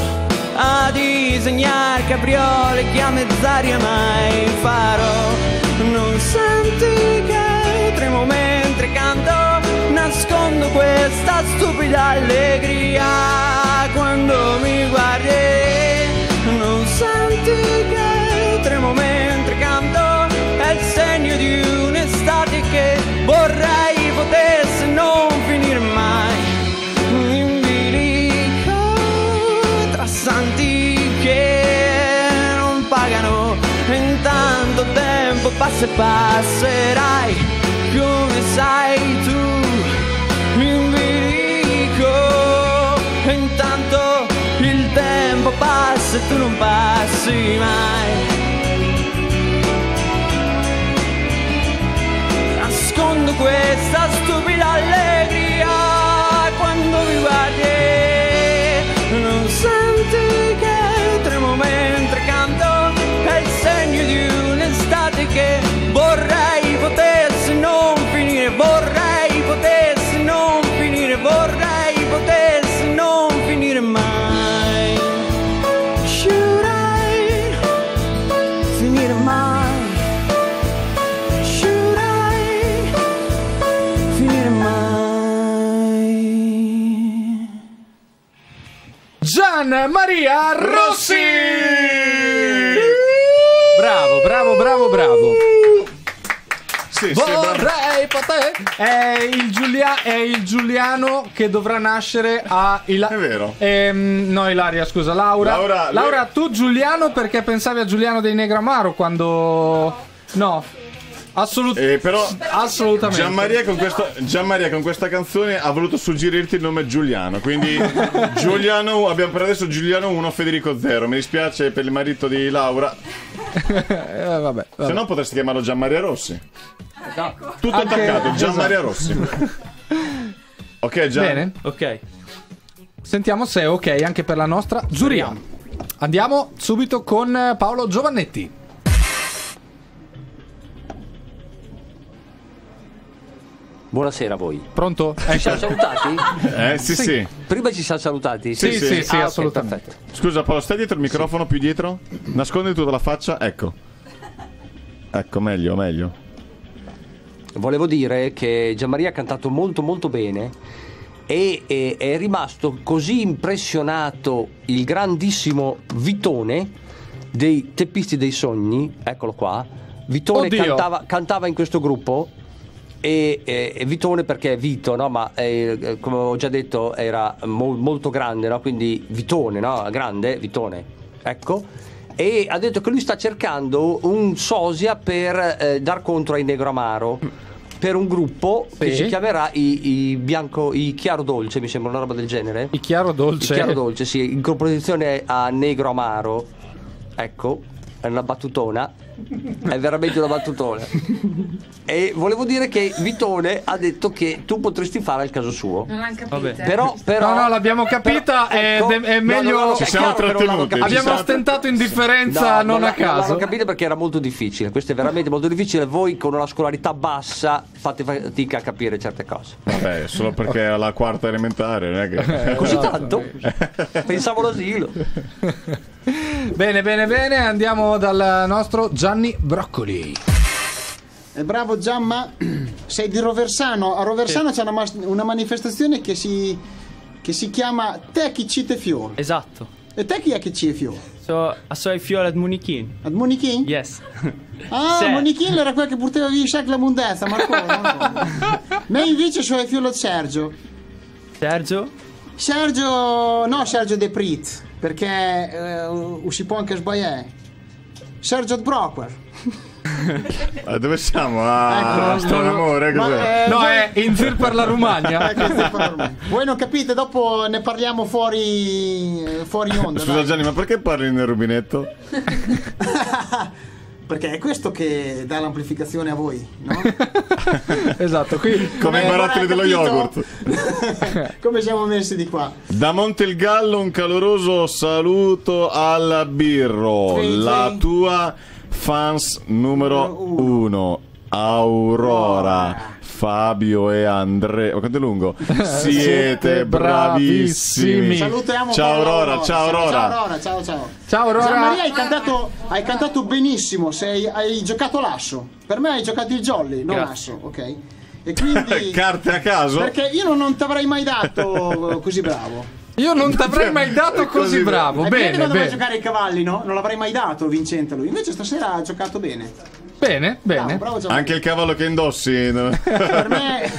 a disegnare capriole che a mezz'aria mai farò. Non senti che tremo mentre canto nascondo questa stupida allegria. Quando mi guardi se passerai come sai tu mi invirico intanto il tempo passa e tu non passi mai. Nascondo questa storia Maria Rossi! Bravo, bravo, bravo, bravo. Sì. Vorrei poter. È il, Giulia- è il Giuliano che dovrà nascere a. Ila- È vero. Ehm, no, Ilaria, scusa, Laura. Laura, Laura, tu Giuliano perché pensavi a Giuliano dei Negramaro quando. No. Assolut- Eh, però Assolutamente. Gianmaria con, questo- Gianmaria con questa canzone ha voluto suggerirti il nome Giuliano. Quindi Giuliano, abbiamo per adesso Giuliano 1, Federico 0. Mi dispiace per il marito di Laura. Eh, vabbè, Se no potresti chiamarlo Gianmaria Rossi. Tutto Anche- attaccato, Gianmaria esatto. Rossi. Ok, Gian. Bene. Ok. Sentiamo se è ok anche per la nostra giuria. Andiamo subito con Paolo Giovannetti. Buonasera a voi. Pronto? Ci siamo salutati? Eh, sì, sì. Prima ci siamo salutati? Sì, sì, sì, sì, Ah, ok, assolutamente. perfetto. Scusa Paolo, stai dietro il microfono più dietro? Nascondi tutta la faccia? Ecco. Ecco, meglio, meglio. Volevo dire che Gianmaria ha cantato molto molto bene e, e- è rimasto così impressionato il grandissimo Vitone dei Teppisti dei Sogni, eccolo qua. Vitone cantava, cantava in questo gruppo e, e- Vitone perché è Vito, no? ma eh, eh, come ho già detto era mo- molto grande, no? quindi Vitone, no? grande, Vitone, ecco. E ha detto che lui sta cercando un sosia per eh, dar contro ai Negro Amaro. Per un gruppo che Sì. si chiamerà i, i Bianco, i Chiaro Dolce, mi sembra una roba del genere. Il chiaro dolce. Il Chiaro Dolce, sì, in composizione a Negro Amaro. Ecco, è una battutona. È veramente una battutona. E volevo dire che Vitone ha detto che tu potresti fare al caso suo. Non l'hanno capito. Vabbè. Però, però No, no, l'abbiamo capita però, ed è- è meglio- no, no, no, Ci è siamo chiaro non trattenuti. Abbiamo siamo- ostentato indifferenza non, la- a caso. l'hanno capito perché era molto difficile. Questo è veramente molto difficile. Voi con una scolarità bassa fate fatica a capire certe cose. Vabbè, solo perché è alla quarta elementare, non è che... Così tanto? Pensavo all'asilo. Bene, bene, bene. Andiamo dal nostro Gianni Broccoli. Eh, bravo Giamma, sei di Roversano. A Roversano c'è una, una manifestazione che si, che si chiama Te chi ci te fior. Esatto. E te chi è che ci è fior? So, a soi fiore ad Munikin. Ad Monichin? Yes. Ah, Sì. Monichin era quella che portava via Shaq la mondezza, Marco. Me invece sono il figlio di Sergio. Sergio? Sergio, no Sergio De Prit, perché eh, si può anche sbagliare. Sergio Broquer. Ah, dove siamo? Ah, Ecco. sto amore, Ma, cos'è? eh, No, voi- è in Zir per la Romagna. Eh. Voi non capite, dopo ne parliamo fuori, eh, fuori onda. Scusa dai. Gianni, ma perché parli nel rubinetto? Perché è questo che dà l'amplificazione a voi, no? esatto, qui Come i barattoli dello yogurt. Come siamo messi di qua? Da Montelgallo un caloroso saluto alla Birro, la tua fans numero uno, Aurora. Fabio e Andrea, ma quanto è lungo? Siete bravissimi. Salutiamo Ciao bene Aurora, ciao Aurora. Ciao Aurora, ciao ciao. Ciao Aurora. Gianmaria hai cantato, hai cantato benissimo, sei, hai giocato l'asso. Per me hai giocato il jolly, non Grazie. l'asso, ok? E quindi... Carte a caso? Perché io non, non ti avrei mai dato così bravo. Io non ti avrei mai dato così bravo. È vero che Bene, quando vai a bene. giocare ai cavalli, no? Non l'avrei mai dato vincente lui. Invece stasera ha giocato bene. Bene, bene. bravo Gianmaria. Anche il cavallo che indossi. no? Per me,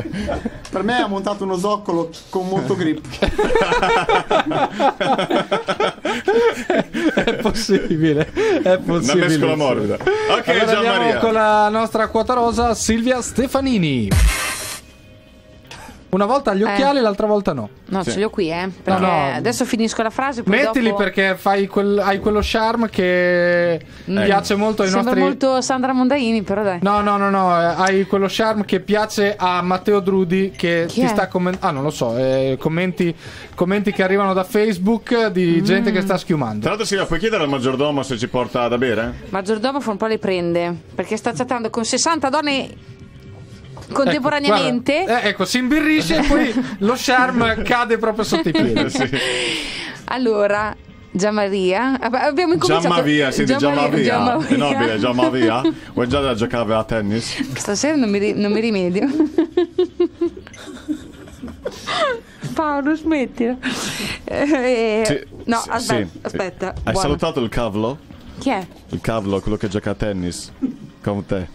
per me ha montato uno zoccolo con molto grip. È possibile. È possibile. Una mescola morbida. Ok, Allora andiamo Gianmaria. con la nostra quota rosa Silvia Stefanini. Una volta agli Eh. occhiali, l'altra volta no. No, Sì. ce li ho qui, eh. Perché No, no. adesso finisco la frase. Poi Mettili dopo... perché fai quel- hai quello charme che piace molto ai Mm. Sembra nostri. molto Sandra Mondaini, però dai. No, no, no, no, eh, hai quello charme che piace a Matteo Drudi che Chi ti è? sta commentando. Ah, non lo so, eh, commenti, commenti che arrivano da Facebook di Mm. gente che sta schiumando. Tra l'altro, Silvia, puoi chiedere al maggiordomo se ci porta da bere? Maggiordomo fra un po' le prende perché sta chattando con 60 donne contemporaneamente. Ecco, guarda, eh, ecco, si imbirrisce e poi lo charme cade proprio sotto i piedi. Allora, Gianmaria, ab- abbiamo incominciato. Giammavia, senti, Giammavia. Gianmaria. È nobile, Giammavia. Vuoi già da giocare a tennis? Stasera non mi, ri- non mi rimedio. Paolo, smettila. Eh, Sì, no, sì, aspetta, sì. aspetta. Hai buona. salutato il cavolo? Chi è? Il cavolo, quello che gioca a tennis. Con te.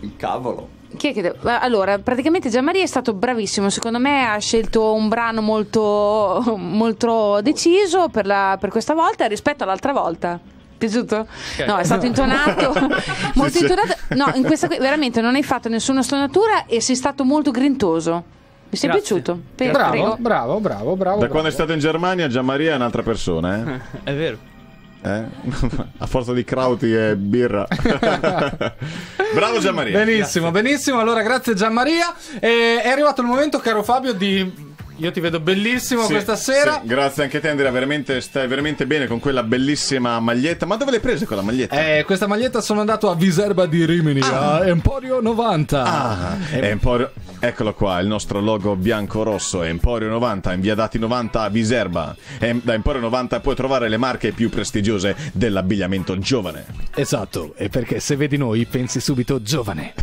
Il cavolo. Chi è che deve- Ma Allora, praticamente Gianmaria è stato bravissimo. Secondo me ha scelto un brano molto, molto deciso per, la- per questa volta rispetto all'altra volta. Piaciuto? No, è stato intonato. molto sì. intonato. No, in questa veramente non hai fatto nessuna stonatura e sei stato molto grintoso. Mi sei Grazie. piaciuto? Pe- Bravo, prego. bravo, bravo, bravo. Da quando è stato in Germania, Gianmaria è un'altra persona, eh? È vero. Eh? a forza di crauti e birra. Bravo Gianmaria. Benissimo, benissimo. Allora, grazie Gianmaria. E è arrivato il momento, caro Fabio, di. Io ti vedo bellissimo Sì, questa sera. sì, grazie anche a te Andrea, veramente, stai veramente bene con quella bellissima maglietta. Ma dove l'hai presa quella maglietta? Eh, questa maglietta sono andato a Viserba di Rimini, a Emporio 90. Ah, Emporio. Eccolo qua, il nostro logo bianco-rosso, Emporio 90, in via Dati 90 a Viserba. E da Emporio 90 puoi trovare le marche più prestigiose dell'abbigliamento giovane. Esatto, e perché se vedi noi pensi subito giovane.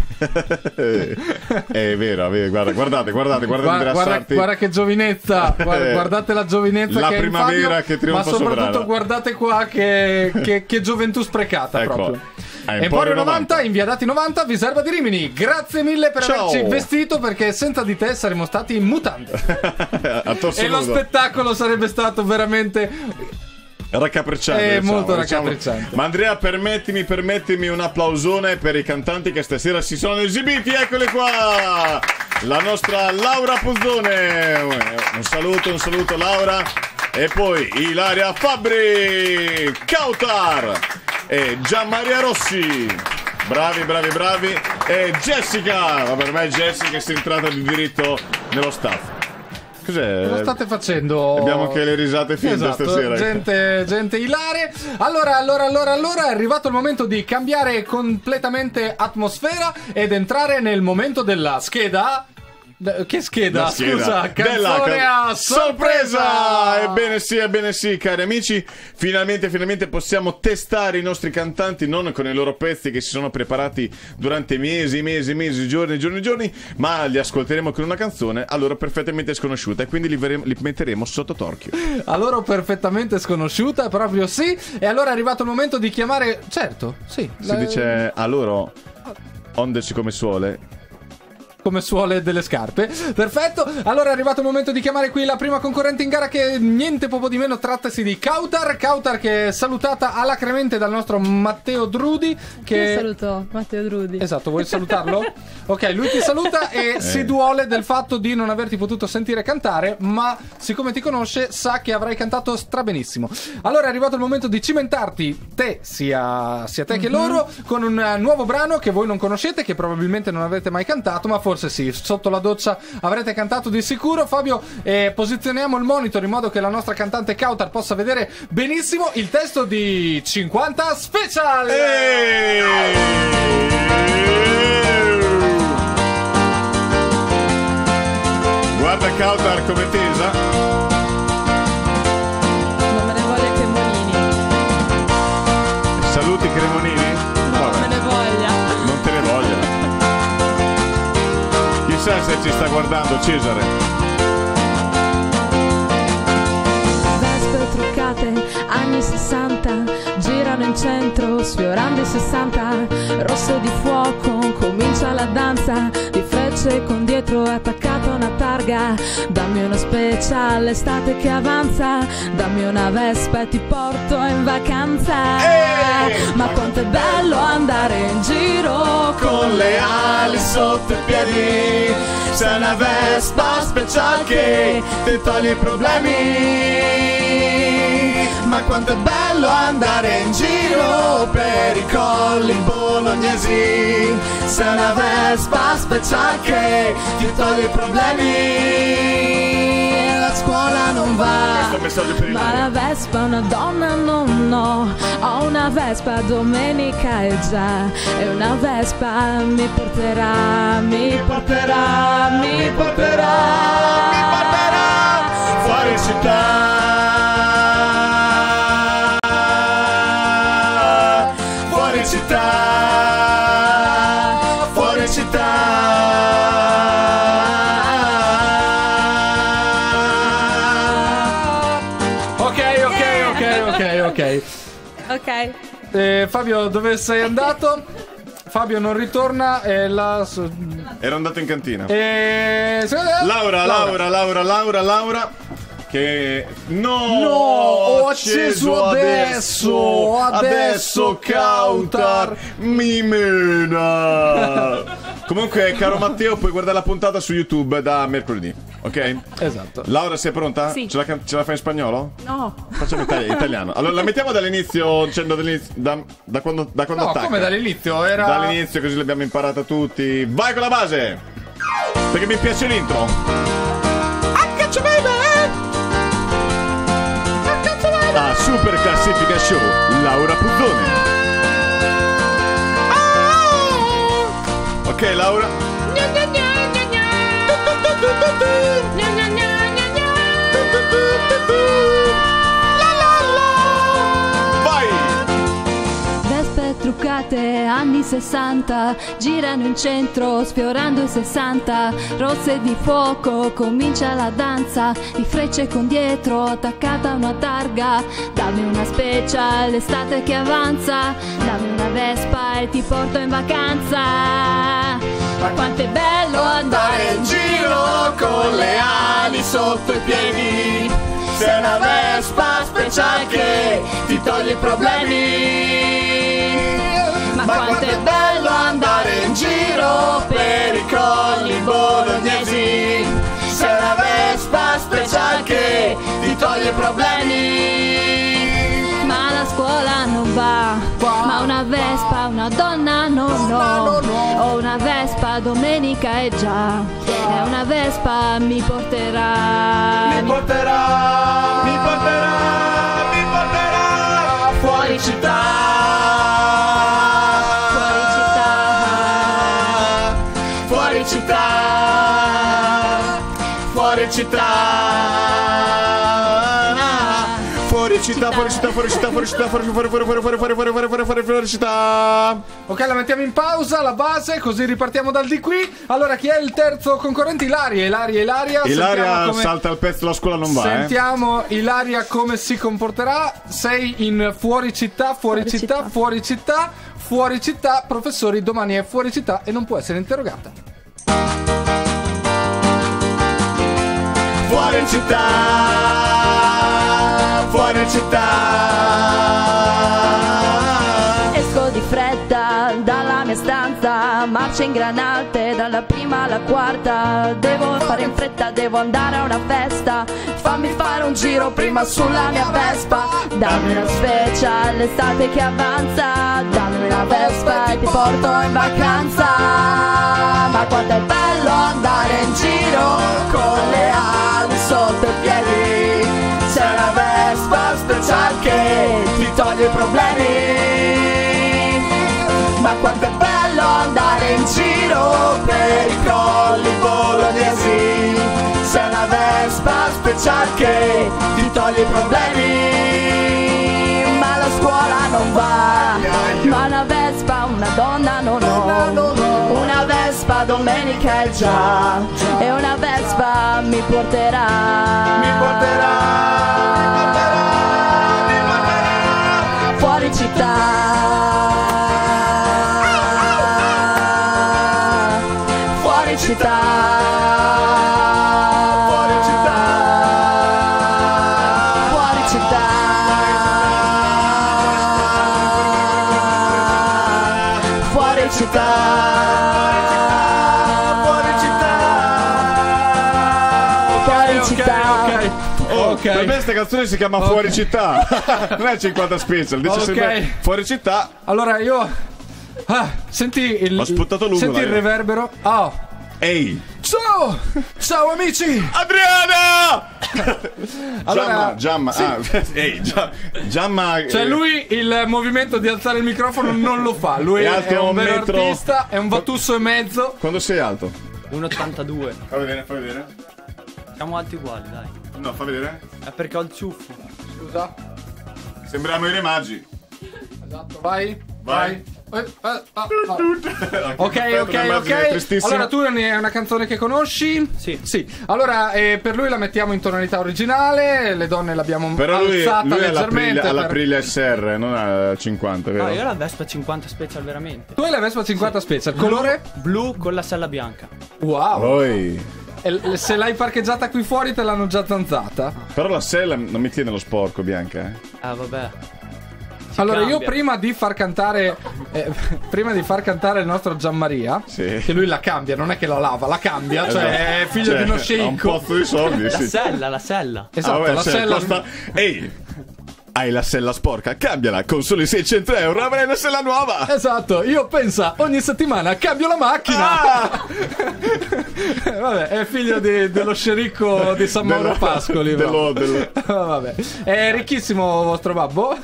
Eh, è vero, è vero, guarda, guardate, guardate, guardate Guarda, guarda, guarda che giovinezza, guarda- guardate la giovinezza la che è in primavera Fabio, che trionfa Ma soprattutto sovrana. guardate qua che, che- che gioventù sprecata Ecco. proprio. A Emporio Emporio 90, in via Dati 90, Viserba di Rimini. Grazie mille per Ciao. averci vestito perché senza di te saremmo stati torso e lo spettacolo sarebbe stato veramente Raccapricciante. È diciamo, molto diciamo. raccapricciante. Ma Andrea, permettimi, permettimi un applausone per i cantanti che stasera si sono esibiti. Eccoli qua! La nostra Laura Puzzone. Un saluto, un saluto Laura. E poi Ilaria Fabbri, Kautar e Gianmaria Rossi. Bravi, bravi, bravi. E Jessica. Ma per me Jessica è entrata di diritto nello staff. Cos'è? Cosa state facendo? Abbiamo anche le risate finte Esatto, stasera. Gente, gente ilare. Allora, allora, allora, allora è arrivato il momento di cambiare completamente atmosfera ed entrare nel momento della scheda. Che scheda? La scheda Scusa, della canzone ca- a sorpresa! Ebbene sì, ebbene sì, cari amici, finalmente, finalmente possiamo testare i nostri cantanti non con i loro pezzi che si sono preparati durante mesi, mesi, mesi, giorni, giorni, giorni, ma li ascolteremo con una canzone a loro perfettamente sconosciuta e quindi li, li metteremo sotto torchio. A loro perfettamente sconosciuta, proprio sì. E allora è arrivato il momento di chiamare. Certo, sì. Si la- dice a loro ondeci come suole. Come suole delle scarpe. Perfetto. Allora è arrivato il momento di chiamare qui la prima concorrente in gara che niente poco di meno trattasi di Kautar. Kautar che è salutata alacremente dal nostro Matteo Drudi. Che... Io saluto Matteo Drudi. Esatto, vuoi salutarlo? ok, lui ti saluta e Eh. si duole del fatto di non averti potuto sentire cantare, ma siccome ti conosce sa che avrai cantato strabenissimo. Allora è arrivato il momento di cimentarti, te, sia, sia te che Mhm. loro, con un eh, nuovo brano che voi non conoscete, che probabilmente non avete mai cantato, ma forse sì, sotto la doccia avrete cantato di sicuro. Fabio, eh, posizioniamo il monitor in modo che la nostra cantante Kautar possa vedere benissimo il testo di 50 Special! Guarda Kautar come tesa. Chissà se ci sta guardando Cesare. Vespe truccate, anni 60, girano in centro, sfiorando i 60, rosso di fuoco, comincia la danza, frecce con dietro attaccata una targa, dammi una speciale estate che avanza, dammi una vespa e ti porto in vacanza, ma quanto è bello andare in giro con le ali sotto i piedi. Sei una Vespa special che ti toglie i problemi. Ma quanto è bello andare in giro per i colli bolognesi. Sei una Vespa special che ti toglie i problemi. La scuola non va. Ma la Vespa una donna non ho, ho una Vespa domenica e già, e una Vespa mi porterà, mi porterà, mi porterà, mi porterà fuori città. Città. Fuori città. Ok, ok, ok, ok, ok. Ok. Eh, Fabio, dove sei andato? Fabio non ritorna. E la. Ero andato in cantina. E... Laura, Laura, Laura, Laura, Laura. Che no, No, ho acceso adesso, adesso, Kautar mi mena. Comunque, caro Matteo, puoi guardare la puntata su YouTube da mercoledì, ok? Esatto. Laura, sei pronta? Sì. Ce la, ce la fai in spagnolo? No. Facciamo itali- italiano. Allora, la mettiamo dall'inizio, dicendo dall'inizio, da, da quando, da quando No, attacca. come dall'inizio? Era. Dall'inizio, così l'abbiamo imparata tutti. Vai con la base! Perché mi piace l'intro. A Super Classifica Show, Laura Puzzone. Ok, Laura. Truccate anni 60 girano in centro sfiorando i 60 rosse di fuoco comincia la danza. Di frecce con dietro attaccata a una targa. Dammi una special l'estate che avanza. Dammi una vespa e ti porto in vacanza. Ma quanto è bello andare in giro con le ali sotto i piedi. Sei una Vespa special che ti toglie i problemi. Quanto è bello andare in giro per i colli bolognesi. Sei una Vespa special che ti toglie i problemi. Ma la scuola non va, ma una Vespa, una donna non ho. Ho una Vespa, domenica e già. E una Vespa. Mi porterà, mi porterà, mi porterà acreditar. Fora acreditar. Fora acreditar. Fuori città, fuori città, fuori città, fuori città, fuori fuori fuori fuori fuori fuori fuori fuori. Ok, la mettiamo in pausa, la base, così ripartiamo dal di qui. Allora, chi è il terzo concorrente? Ilaria, Ilaria, Ilaria. Ilaria come- salta al pezzo, la scuola non va, eh. Sentiamo Ilaria come si comporterà. Sei in fuori città, fuori, Fuori città, città. fuori città, fuori città. Professori, domani è fuori città e non può essere interrogata. Fuori città. Fuori città. Esco di fretta dalla mia stanza, marcia in granate dalla prima alla quarta. Devo fare in fretta, devo andare a una festa. Fammi fare un giro prima sulla mia Vespa. Dammi una special l'estate che avanza. Dammi una Vespa e ti porto in vacanza. Ma quanto è bello andare in giro con le ali sotto i piedi. Vespa special che ti toglie i problemi. Ma quanto è bello andare in giro per i colli bolognesi. C'è una Vespa special che ti toglie i problemi. Ma la scuola non va, ma una Vespa, una donna non ho. Vespa domenica è già, e una Vespa mi porterà. Mi porterà, mi porterà, mi porterà fuori città. Fuori città. Canzone si chiama Fuori città. non è 50 special, dice Ok. sempre fuori città. Allora io. Ah, senti il. Ho sputato lungo, Senti il reverbero. Oh. Ehi! Ciao! Ciao amici! Adriana! Allora, Giamma, Giamma, sì. ah, ehi, Gia- Giamma. Cioè eh, lui il movimento di alzare il microfono non lo fa, lui È è, un un vero metro- artista, è un vattusso e mezzo. Quando sei alto? 1,82. Fa vedere, fa vedere. Siamo alti uguali, dai. No, fa vedere. È perché ho il ciuffo. Scusa. Sembriamo i re magi. Esatto, vai. Vai. Eh, eh, ah, ah. Ok, Ok, ok, ok. Allora tu è una canzone che conosci? Sì. Sì. Allora eh, per lui la mettiamo in tonalità originale, le donne l'abbiamo Però lui, alzata lui è leggermente. per- all'Aprilia SR, non a 50, vero? No, io ho la Vespa 50 Special veramente. Tu hai la Vespa 50 Special, colore? Blu con la sella bianca. Wow. Poi. Se l'hai parcheggiata qui fuori te l'hanno già zanzata. Però la sella non mi tiene lo sporco, Bianca. Eh. Ah, vabbè. Si Allora, io cambia. prima di far cantare eh, prima di far cantare il nostro Gianmaria, che lui la cambia, non è che la lava, la cambia, cioè Esatto. è figlio Cioè, di uno ha un sceicco. pozzo di soldi, La sì. sella, la sella. Esatto, Ah, vabbè, la cioè, sella costa- Ehi! Hai la sella sporca, cambiala con soli 600 euro, avrai una sella nuova! Esatto, io pensa ogni settimana cambio la macchina. Ah! Vabbè, è figlio di- dello scericco di San Mauro Pascoli. dello- dello- Vabbè. È ricchissimo vostro babbo?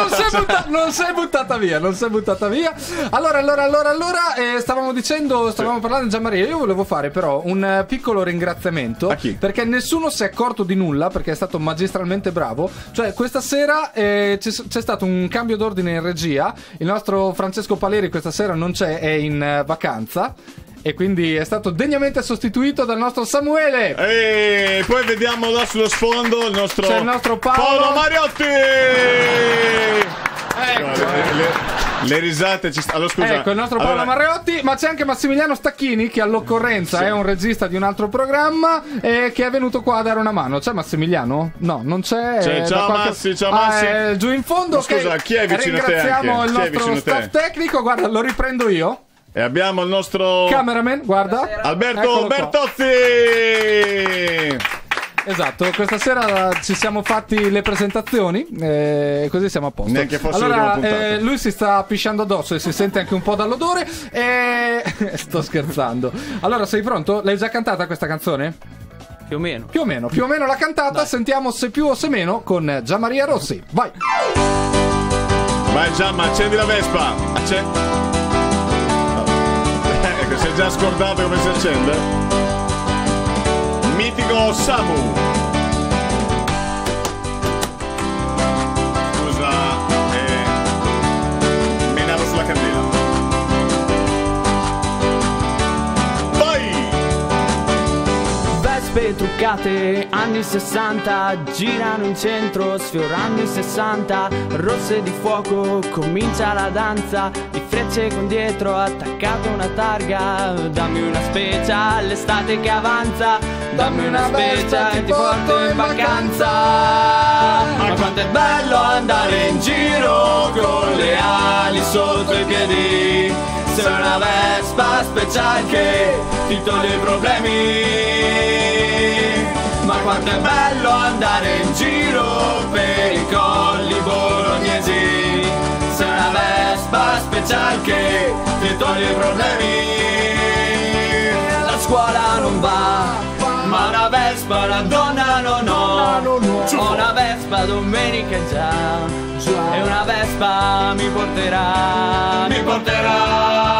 No, non si, è butta- buttata via, non si è buttata via. Allora, allora, allora, allora, eh, stavamo dicendo, stavamo parlando di Gianmaria. Io volevo fare però un eh, piccolo ringraziamento. A chi? Perché nessuno si è accorto di nulla, perché è stato magistralmente bravo. Cioè, questa sera eh, c'è, c'è stato un cambio d'ordine in regia. Il nostro Francesco Paleri questa sera non c'è, è in eh, vacanza. E quindi è stato degnamente sostituito dal nostro Samuele. E poi vediamo là sullo sfondo il nostro, C'è il nostro Paolo. Mariotti! Ecco. Le, le- le risate ci stanno. Allora, scusa. Ecco il nostro Paolo allora, Marreotti, ma c'è anche Massimiliano Stacchini che all'occorrenza è un regista di un altro programma e che è venuto qua a dare una mano. C'è Massimiliano? No, non c'è. C'è, ciao, da Massi, ciao, Ah, Massi. è giù in fondo. Ma scusa, chi è vicino a te Ringraziamo il nostro a te? staff tecnico. Guarda, lo riprendo io. E abbiamo il nostro. Cameraman, guarda. Alberto Eccolo qua. Bertozzi! Esatto, questa sera ci siamo fatti le presentazioni e così siamo a posto. Neanche fosse allora, eh, lui si sta pisciando addosso e si sente anche un po' dall'odore e sto scherzando. Allora, sei pronto? L'hai già cantata questa canzone? Più o meno. Più o meno, più o meno l'ha cantata, sentiamo se più o se meno con Gianmaria Rossi. Vai. Vai Giamma, accendi la Vespa! Accendi. Già scordato come si accende. Mitico Samu. Vespe truccate, anni 60, girano in centro, sfiorando i 60, rosse di fuoco, comincia la danza, di frecce con dietro, attaccata una targa, dammi una specia all'estate che avanza, dammi una specia e ti porto in vacanza. Ma quanto è bello andare in giro con le ali sotto i piedi. Sei una vespa speciale che ti toglie i problemi. Quanto è bello andare in giro per i colli bolognesi. Sei una vespa speciale che ti toglie i problemi. La scuola non va, ma una vespa una donna non ho. Ho una vespa domenica già. E una vespa mi porterà, mi porterà,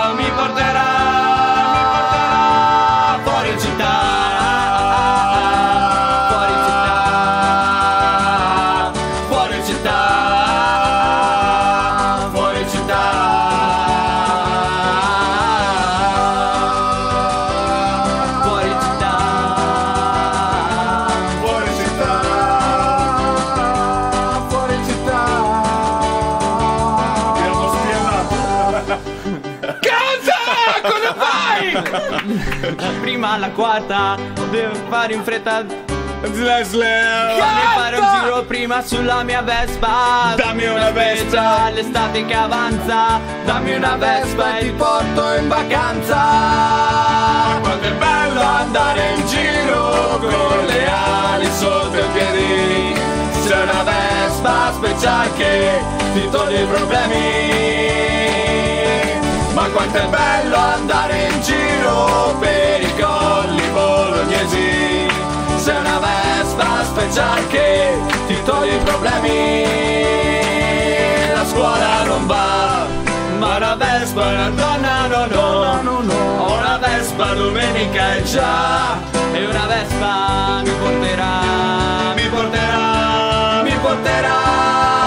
Canta! Cosa fai? La prima alla quarta, devo fare in fretta. Fammi fare un giro prima sulla mia Vespa Dammi una Vespa L'estate che avanza Dammi una Vespa e ti porto in vacanza quanto è bello andare in giro con le ali sotto i piedi. C'è una Vespa speciale che ti toglie i problemi. Quanto è bello andare in giro per i colli bolognesi. C'è una Vespa speciale che ti toglie i problemi. La scuola non va, ma una Vespa è una donna, no, no. Ho una Vespa domenica e già. E una Vespa mi porterà, mi porterà, mi porterà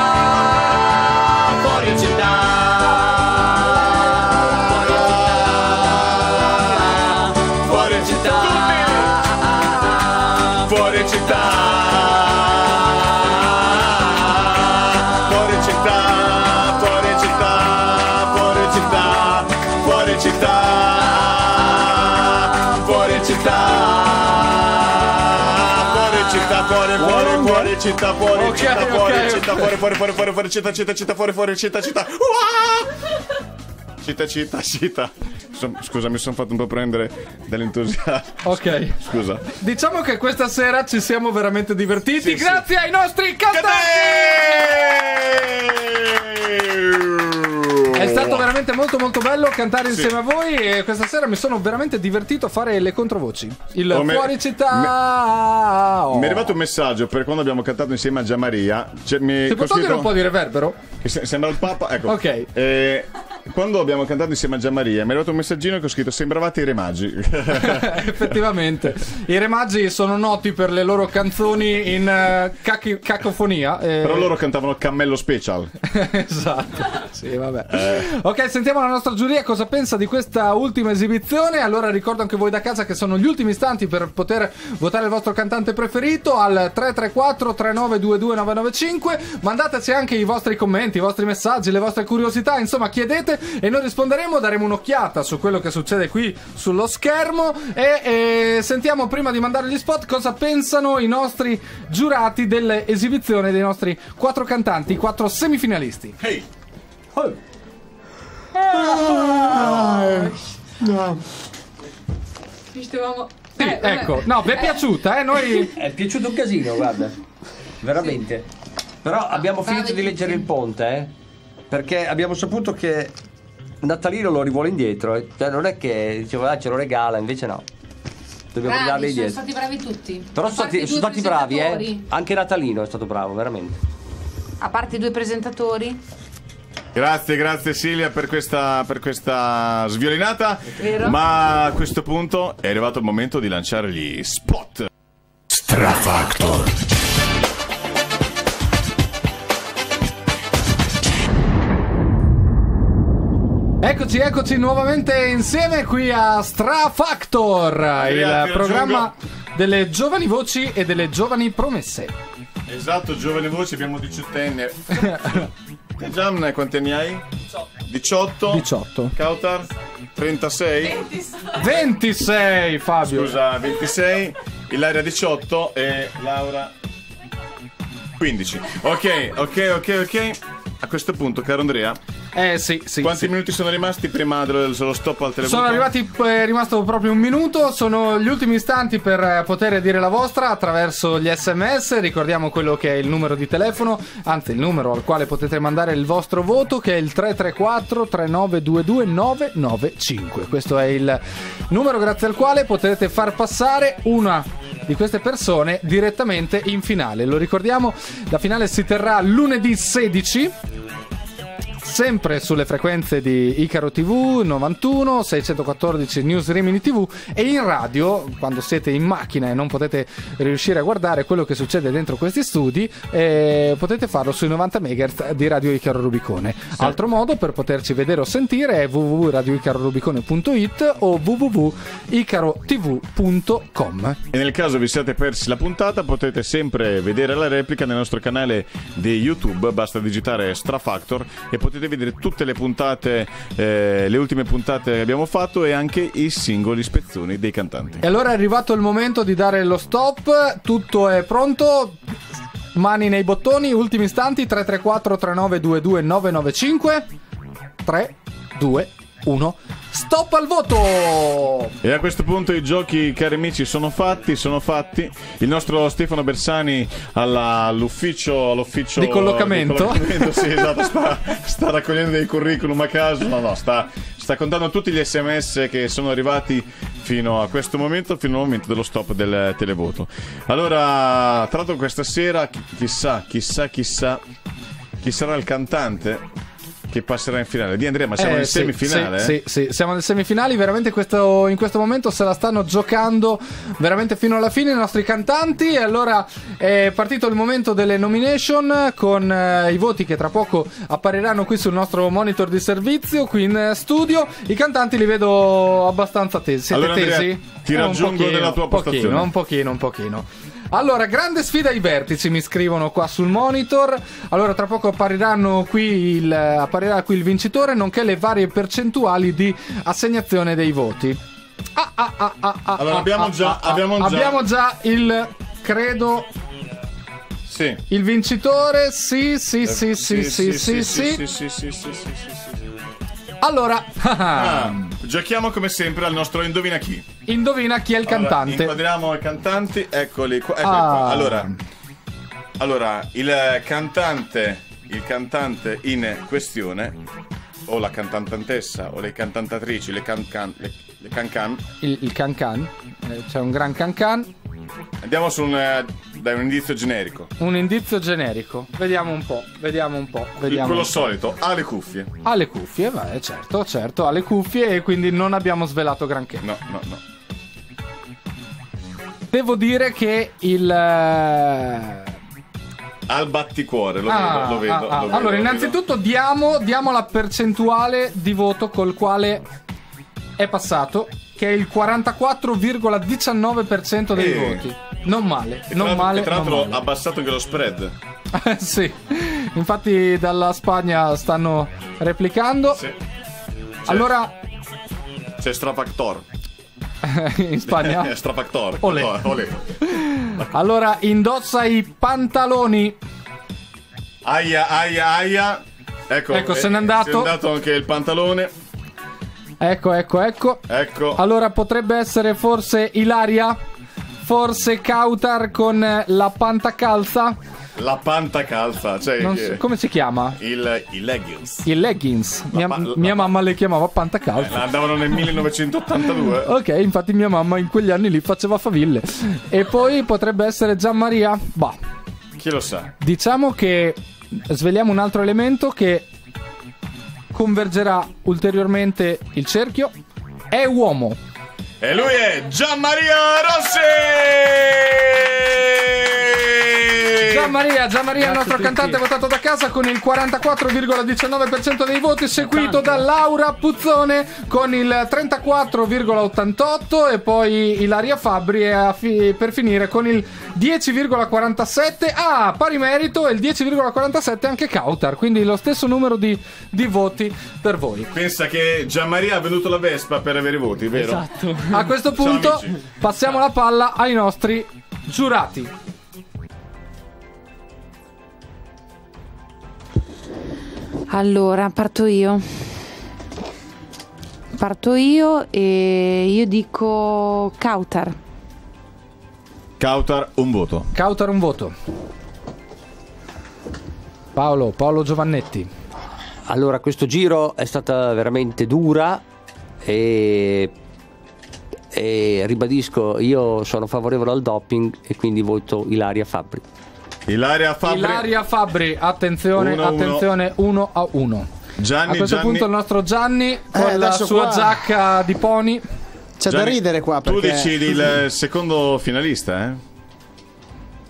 fuori, fuori, fuori città, fuori Ok, città, fuori ok, città, ok. fuori, fuori, fuori, fuori, fuori città, città, città, fuori, fuori città, città. Uah! Città, città, città. Scusa, mi sono fatto un po' prendere dall'entusiasmo. Ok. Scusa. Diciamo che questa sera ci siamo veramente divertiti Sì, sì. grazie ai nostri cantanti! È stato veramente molto molto bello cantare Sì. insieme a voi e questa sera mi sono veramente divertito a fare le controvoci. Il Oh, me- fuori città. oh. Mi è arrivato un messaggio per quando abbiamo cantato insieme a Gianmaria. Cioè, mi Si può togliere un po' di reverbero? Che se- sembra il Papa. Ecco. Ok. Eh, quando abbiamo cantato insieme a Gianmaria, mi è arrivato un messaggino che ho scritto: Sembravate i Re Magi. Effettivamente, i Re Magi sono noti per le loro canzoni in eh, cachi- cacofonia. eh. Però loro cantavano Cammello Special. esatto. Sì, vabbè. Eh. Ok, sentiamo la nostra giuria cosa pensa di questa ultima esibizione. Allora ricordo anche voi da casa che sono gli ultimi istanti per poter votare il vostro cantante preferito al 334 3922 995. Mandateci anche i vostri commenti, i vostri messaggi, le vostre curiosità, insomma, chiedete e noi risponderemo, daremo un'occhiata su quello che succede qui sullo schermo e, e sentiamo prima di mandare gli spot cosa pensano i nostri giurati dell'esibizione dei nostri quattro cantanti, i quattro semifinalisti. Hey. No. Visto Sì, ecco, no, vi è piaciuta, eh? Noi È piaciuto un casino, guarda. Veramente. Però abbiamo finito di leggere il ponte, eh? Perché abbiamo saputo che Natalino lo rivuole indietro. Cioè, non è che diceva, ah, ce lo regala, invece no. Dobbiamo Bravi, sono indietro. stati bravi tutti. Però sono stati, sono stati bravi, eh. Anche Natalino è stato bravo, veramente. A parte i due presentatori. Grazie, grazie Silvia per questa, per questa sviolinata. Vero. Ma a questo punto è arrivato il momento di lanciare gli spot. Strafactor. Eccoci, eccoci nuovamente insieme qui a Stra Factor, Arrivati, il programma delle giovani voci e delle giovani promesse. Esatto, giovane voce, abbiamo diciottenne. Gian, quanti anni hai? 18. 18. Kautar? 36. 26 Fabio. Scusa, 26. Ilaria 18 e Laura 15. Ok, ok, ok, ok. A questo punto, caro Andrea. Eh sì, sì. Quanti sì. minuti sono rimasti prima dello, stop al telefono? Sono arrivati, è rimasto proprio un minuto, sono gli ultimi istanti per eh, poter dire la vostra attraverso gli sms, ricordiamo quello che è il numero di telefono, anzi il numero al quale potete mandare il vostro voto che è il 334 3922 995. Questo è il numero grazie al quale potete far passare una di queste persone direttamente in finale. Lo ricordiamo, la finale si terrà lunedì 16 sempre sulle frequenze di Icaro TV 91 614 News Rimini TV e in radio quando siete in macchina e non potete riuscire a guardare quello che succede dentro questi studi eh, potete farlo sui 90 MHz di Radio Icaro Rubicone altro modo per poterci vedere o sentire è www.radioicarorubicone.it o www.icarotv.com E nel caso vi siate persi la puntata, potete sempre vedere la replica nel nostro canale di YouTube. Basta digitare Strafactor e potete vedere tutte le puntate, eh, le ultime puntate che abbiamo fatto e anche i singoli spezzoni dei cantanti. E allora è arrivato il momento di dare lo stop, tutto è pronto. Mani nei bottoni, ultimi istanti 334 3922 995 3 2 1 stop al voto. E a questo punto i giochi, cari amici, sono fatti, sono fatti. Il nostro Stefano Bersani alla- all'ufficio, all'ufficio Di collocamento. di collocamento, sì, esatto, sta, sta raccogliendo dei curriculum a caso. No, no, sta, sta contando tutti gli sms che sono arrivati fino a questo momento, fino al momento dello stop del televoto. Allora, tra l'altro questa sera, chi- chissà, chissà, chissà, chi sarà il cantante che passerà in finale. Di Andrea, ma siamo Eh, nel sì, semifinale, Sì, eh? sì, sì, siamo nelle semifinali. Veramente questo- in questo momento se la stanno giocando veramente fino alla fine i nostri cantanti. E allora è partito il momento delle nomination con eh, i voti che tra poco appariranno qui sul nostro monitor di servizio, qui in studio. I cantanti li vedo abbastanza tesi. Siete Allora, Andrea, tesi? ti Eh, un raggiungo pochino, nella tua un pochino, postazione. un pochino, un pochino. Allora, grande sfida ai vertici, mi scrivono qua sul monitor. Allora, tra poco appariranno qui il, apparirà qui il vincitore, nonché le varie percentuali di assegnazione dei voti. Ah, ah, ah, ah, ah, Allora, ah, abbiamo ah, già- ah, ah. abbiamo già- abbiamo già il credo Sì. il vincitore. Sì, sì, sì, sì, sì, sì, sì. sì, sì, sì, sì, sì, sì, sì. Allora, Ah, giochiamo come sempre al nostro Indovina chi. Indovina chi è il Allora, cantante. inquadriamo i cantanti, eccoli qua. eccoli Ah. qua. Allora, allora, il cantante, il cantante in questione, o la cantantantessa, o le cantantatrici, le can can, le, le can can. Il, il can can. Eh, c'è un gran can can. Andiamo su un, eh, dai, un indizio generico. Un indizio generico. Vediamo un po', vediamo un po'. Vediamo Quello solito, ha le cuffie. Ha le cuffie, beh, certo, certo, ha le cuffie e quindi non abbiamo svelato granché. No, no, no. Devo dire che il... eh, Al batticuore, lo ah, vedo, lo vedo. ah, ah. lo vedo, allora, lo vedo. innanzitutto diamo, diamo la percentuale di voto col quale è passato, che è il 44,19% dei Eh. voti. Non male, E tra non l'altro- male. e tra l'altro ha abbassato anche lo spread. sì, infatti dalla Spagna stanno replicando. Sì. Allora, C'è Strafactor. in Spagna? Strafactor. Olè. Olè. Allora, indossa i pantaloni. Aia, aia, aia. Ecco, Ecco, se n'è andato. Se n'è andato anche il pantalone. Ecco, ecco, ecco. Ecco. Allora potrebbe essere forse Ilaria? Forse Kautar con eh, la pantacalza? La panta calza. Cioè, so- come si chiama? il, i leggings. Il leggings. Mia, pa- la- mia mamma le chiamava pantacalza. Andavano nel 1982. Ok, infatti mia mamma in quegli anni lì faceva faville. E poi potrebbe essere Gianmaria? Bah, Chi lo sa? diciamo che sveliamo un altro elemento che convergerà ulteriormente il cerchio. È uomo. E lui è Gianmaria Rossi! Gianmaria, Gianmaria, il nostro cantante votato da casa con il 44,19% dei voti, seguito da Laura Puzzone con il 34,88% e poi Ilaria a fi- per finire con il 10,47%. Ah, pari merito e il 10,47% anche Kautar, quindi lo stesso numero di, di voti per voi. Pensa che Gianmaria ha venduto la Vespa per avere i voti, vero? Esatto. A questo punto amici. passiamo la palla ai nostri giurati. Allora, parto io. Parto io e io dico Kautar. Kautar, un voto. Kautar un voto. Paolo, Paolo Giovannetti. Allora, questo giro è stata veramente dura e, e ribadisco, io sono favorevole al doping e quindi voto Ilaria Fabbri. Ilaria Fabbri. Ilaria Fabbri, attenzione, Uno a uno. attenzione, 1 a 1. Gianni, a questo Gianni- punto il nostro Gianni con la adesso sua qua- giacca di pony. C'è da Gianni, ridere qua Tu perché... decidi il secondo finalista,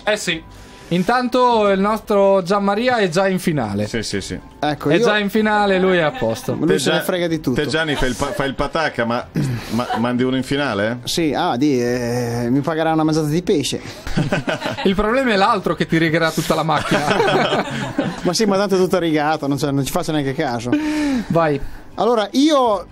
eh? Eh sì. Intanto il nostro Gianmaria è già in finale. Sì, sì, sì. Ecco, È io... già in finale, lui è a posto. Lui se ne frega di tutto. Te Gianni fai il, pa- fai il patacca, ma, ma mandi uno in finale? Sì, ah, di, eh, mi pagherà una mangiata di pesce. Il problema è l'altro che ti righerà tutta la macchina. ma sì, ma tanto è tutto rigato, non, c'è- non ci faccio neanche caso. Vai. Allora, io,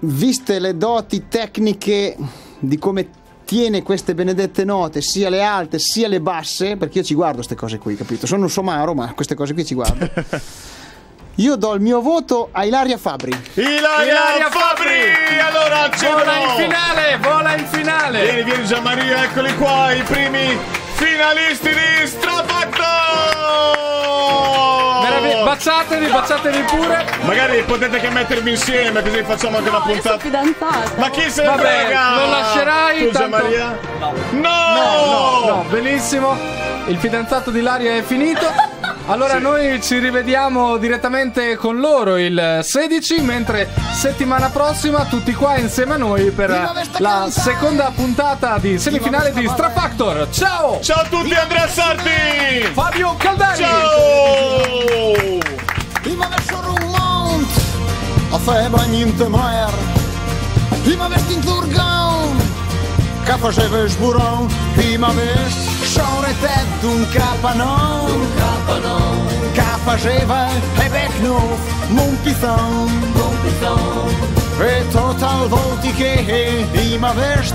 viste le doti tecniche di come tiene queste benedette note, sia le alte sia le basse, perché io ci guardo queste cose qui, capito? Sono un somaro, ma queste cose qui ci guardo. Io do il mio voto a Ilaria Fabri. Ilaria, Ilaria Fabri! Fabri! Allora accedono! Vola in finale, vola in finale. Vieni, vieni Gianmaria, eccoli qua, i primi finalisti di Strafactor! Baciatevi, baciatevi pure. Magari potete che mettervi insieme così facciamo anche una puntata. fidanzata. Ma chi se ne frega? lo lascerai. Tu tanto- Gianmaria? No! No, no, no, benissimo. Il fidanzato di Laria è finito. Allora noi ci rivediamo direttamente con loro il 16, mentre settimana prossima tutti qua insieme a noi per la seconda puntata di semifinale di Strafactor. Ciao! Ciao a tutti, Andrea Sarti! Fabio Caldari! Ciao! Prima verso Rumont, a febra niente mer. Prima vesti in Turgão, ca faceva sburão. шорите думка пано, думка пано, кафа жива е бекнув, мум писан, мум писан. Е тотал волтике prima vest, вещ,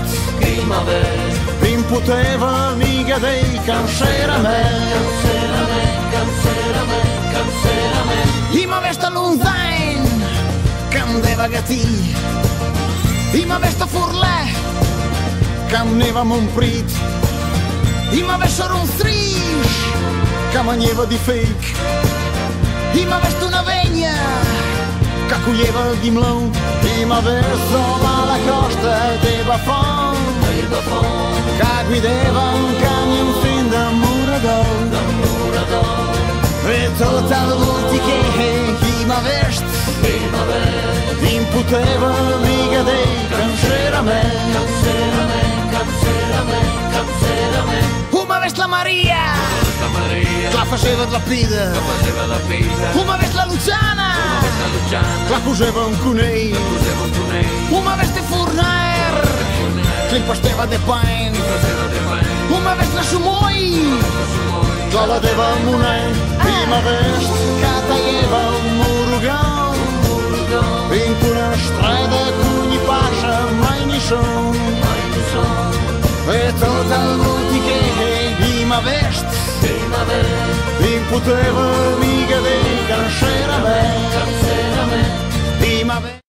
има вещ. Пим путева нигде и към шераме, към шераме, към шераме, към шераме. Има веща лунзайн, към девагати. Има веща фурле, към нева мум прит. Ima vesta un strish, cam agneva di fake. Ima vesta una vegna, ca cuglieva di mlon. Ima vesta la costa de bafon. Ca guideva un camion fin da murador. E tot al volti che ima vest Imputeva mica dei cancera me Cancera me, cancera me, cancera me Uma vest la Maria La faceva la pida. Uma vest la Luciana. La coseva un cunei Uma vest il Furner Che impasteva de pain. Uma vest la Sumoi. La la deva mune Prima vest Cataieva un murugão In una strada cugni pascia mai ni son. E tot al volti che Prima vest Imputeva mica de cancera me Prima vest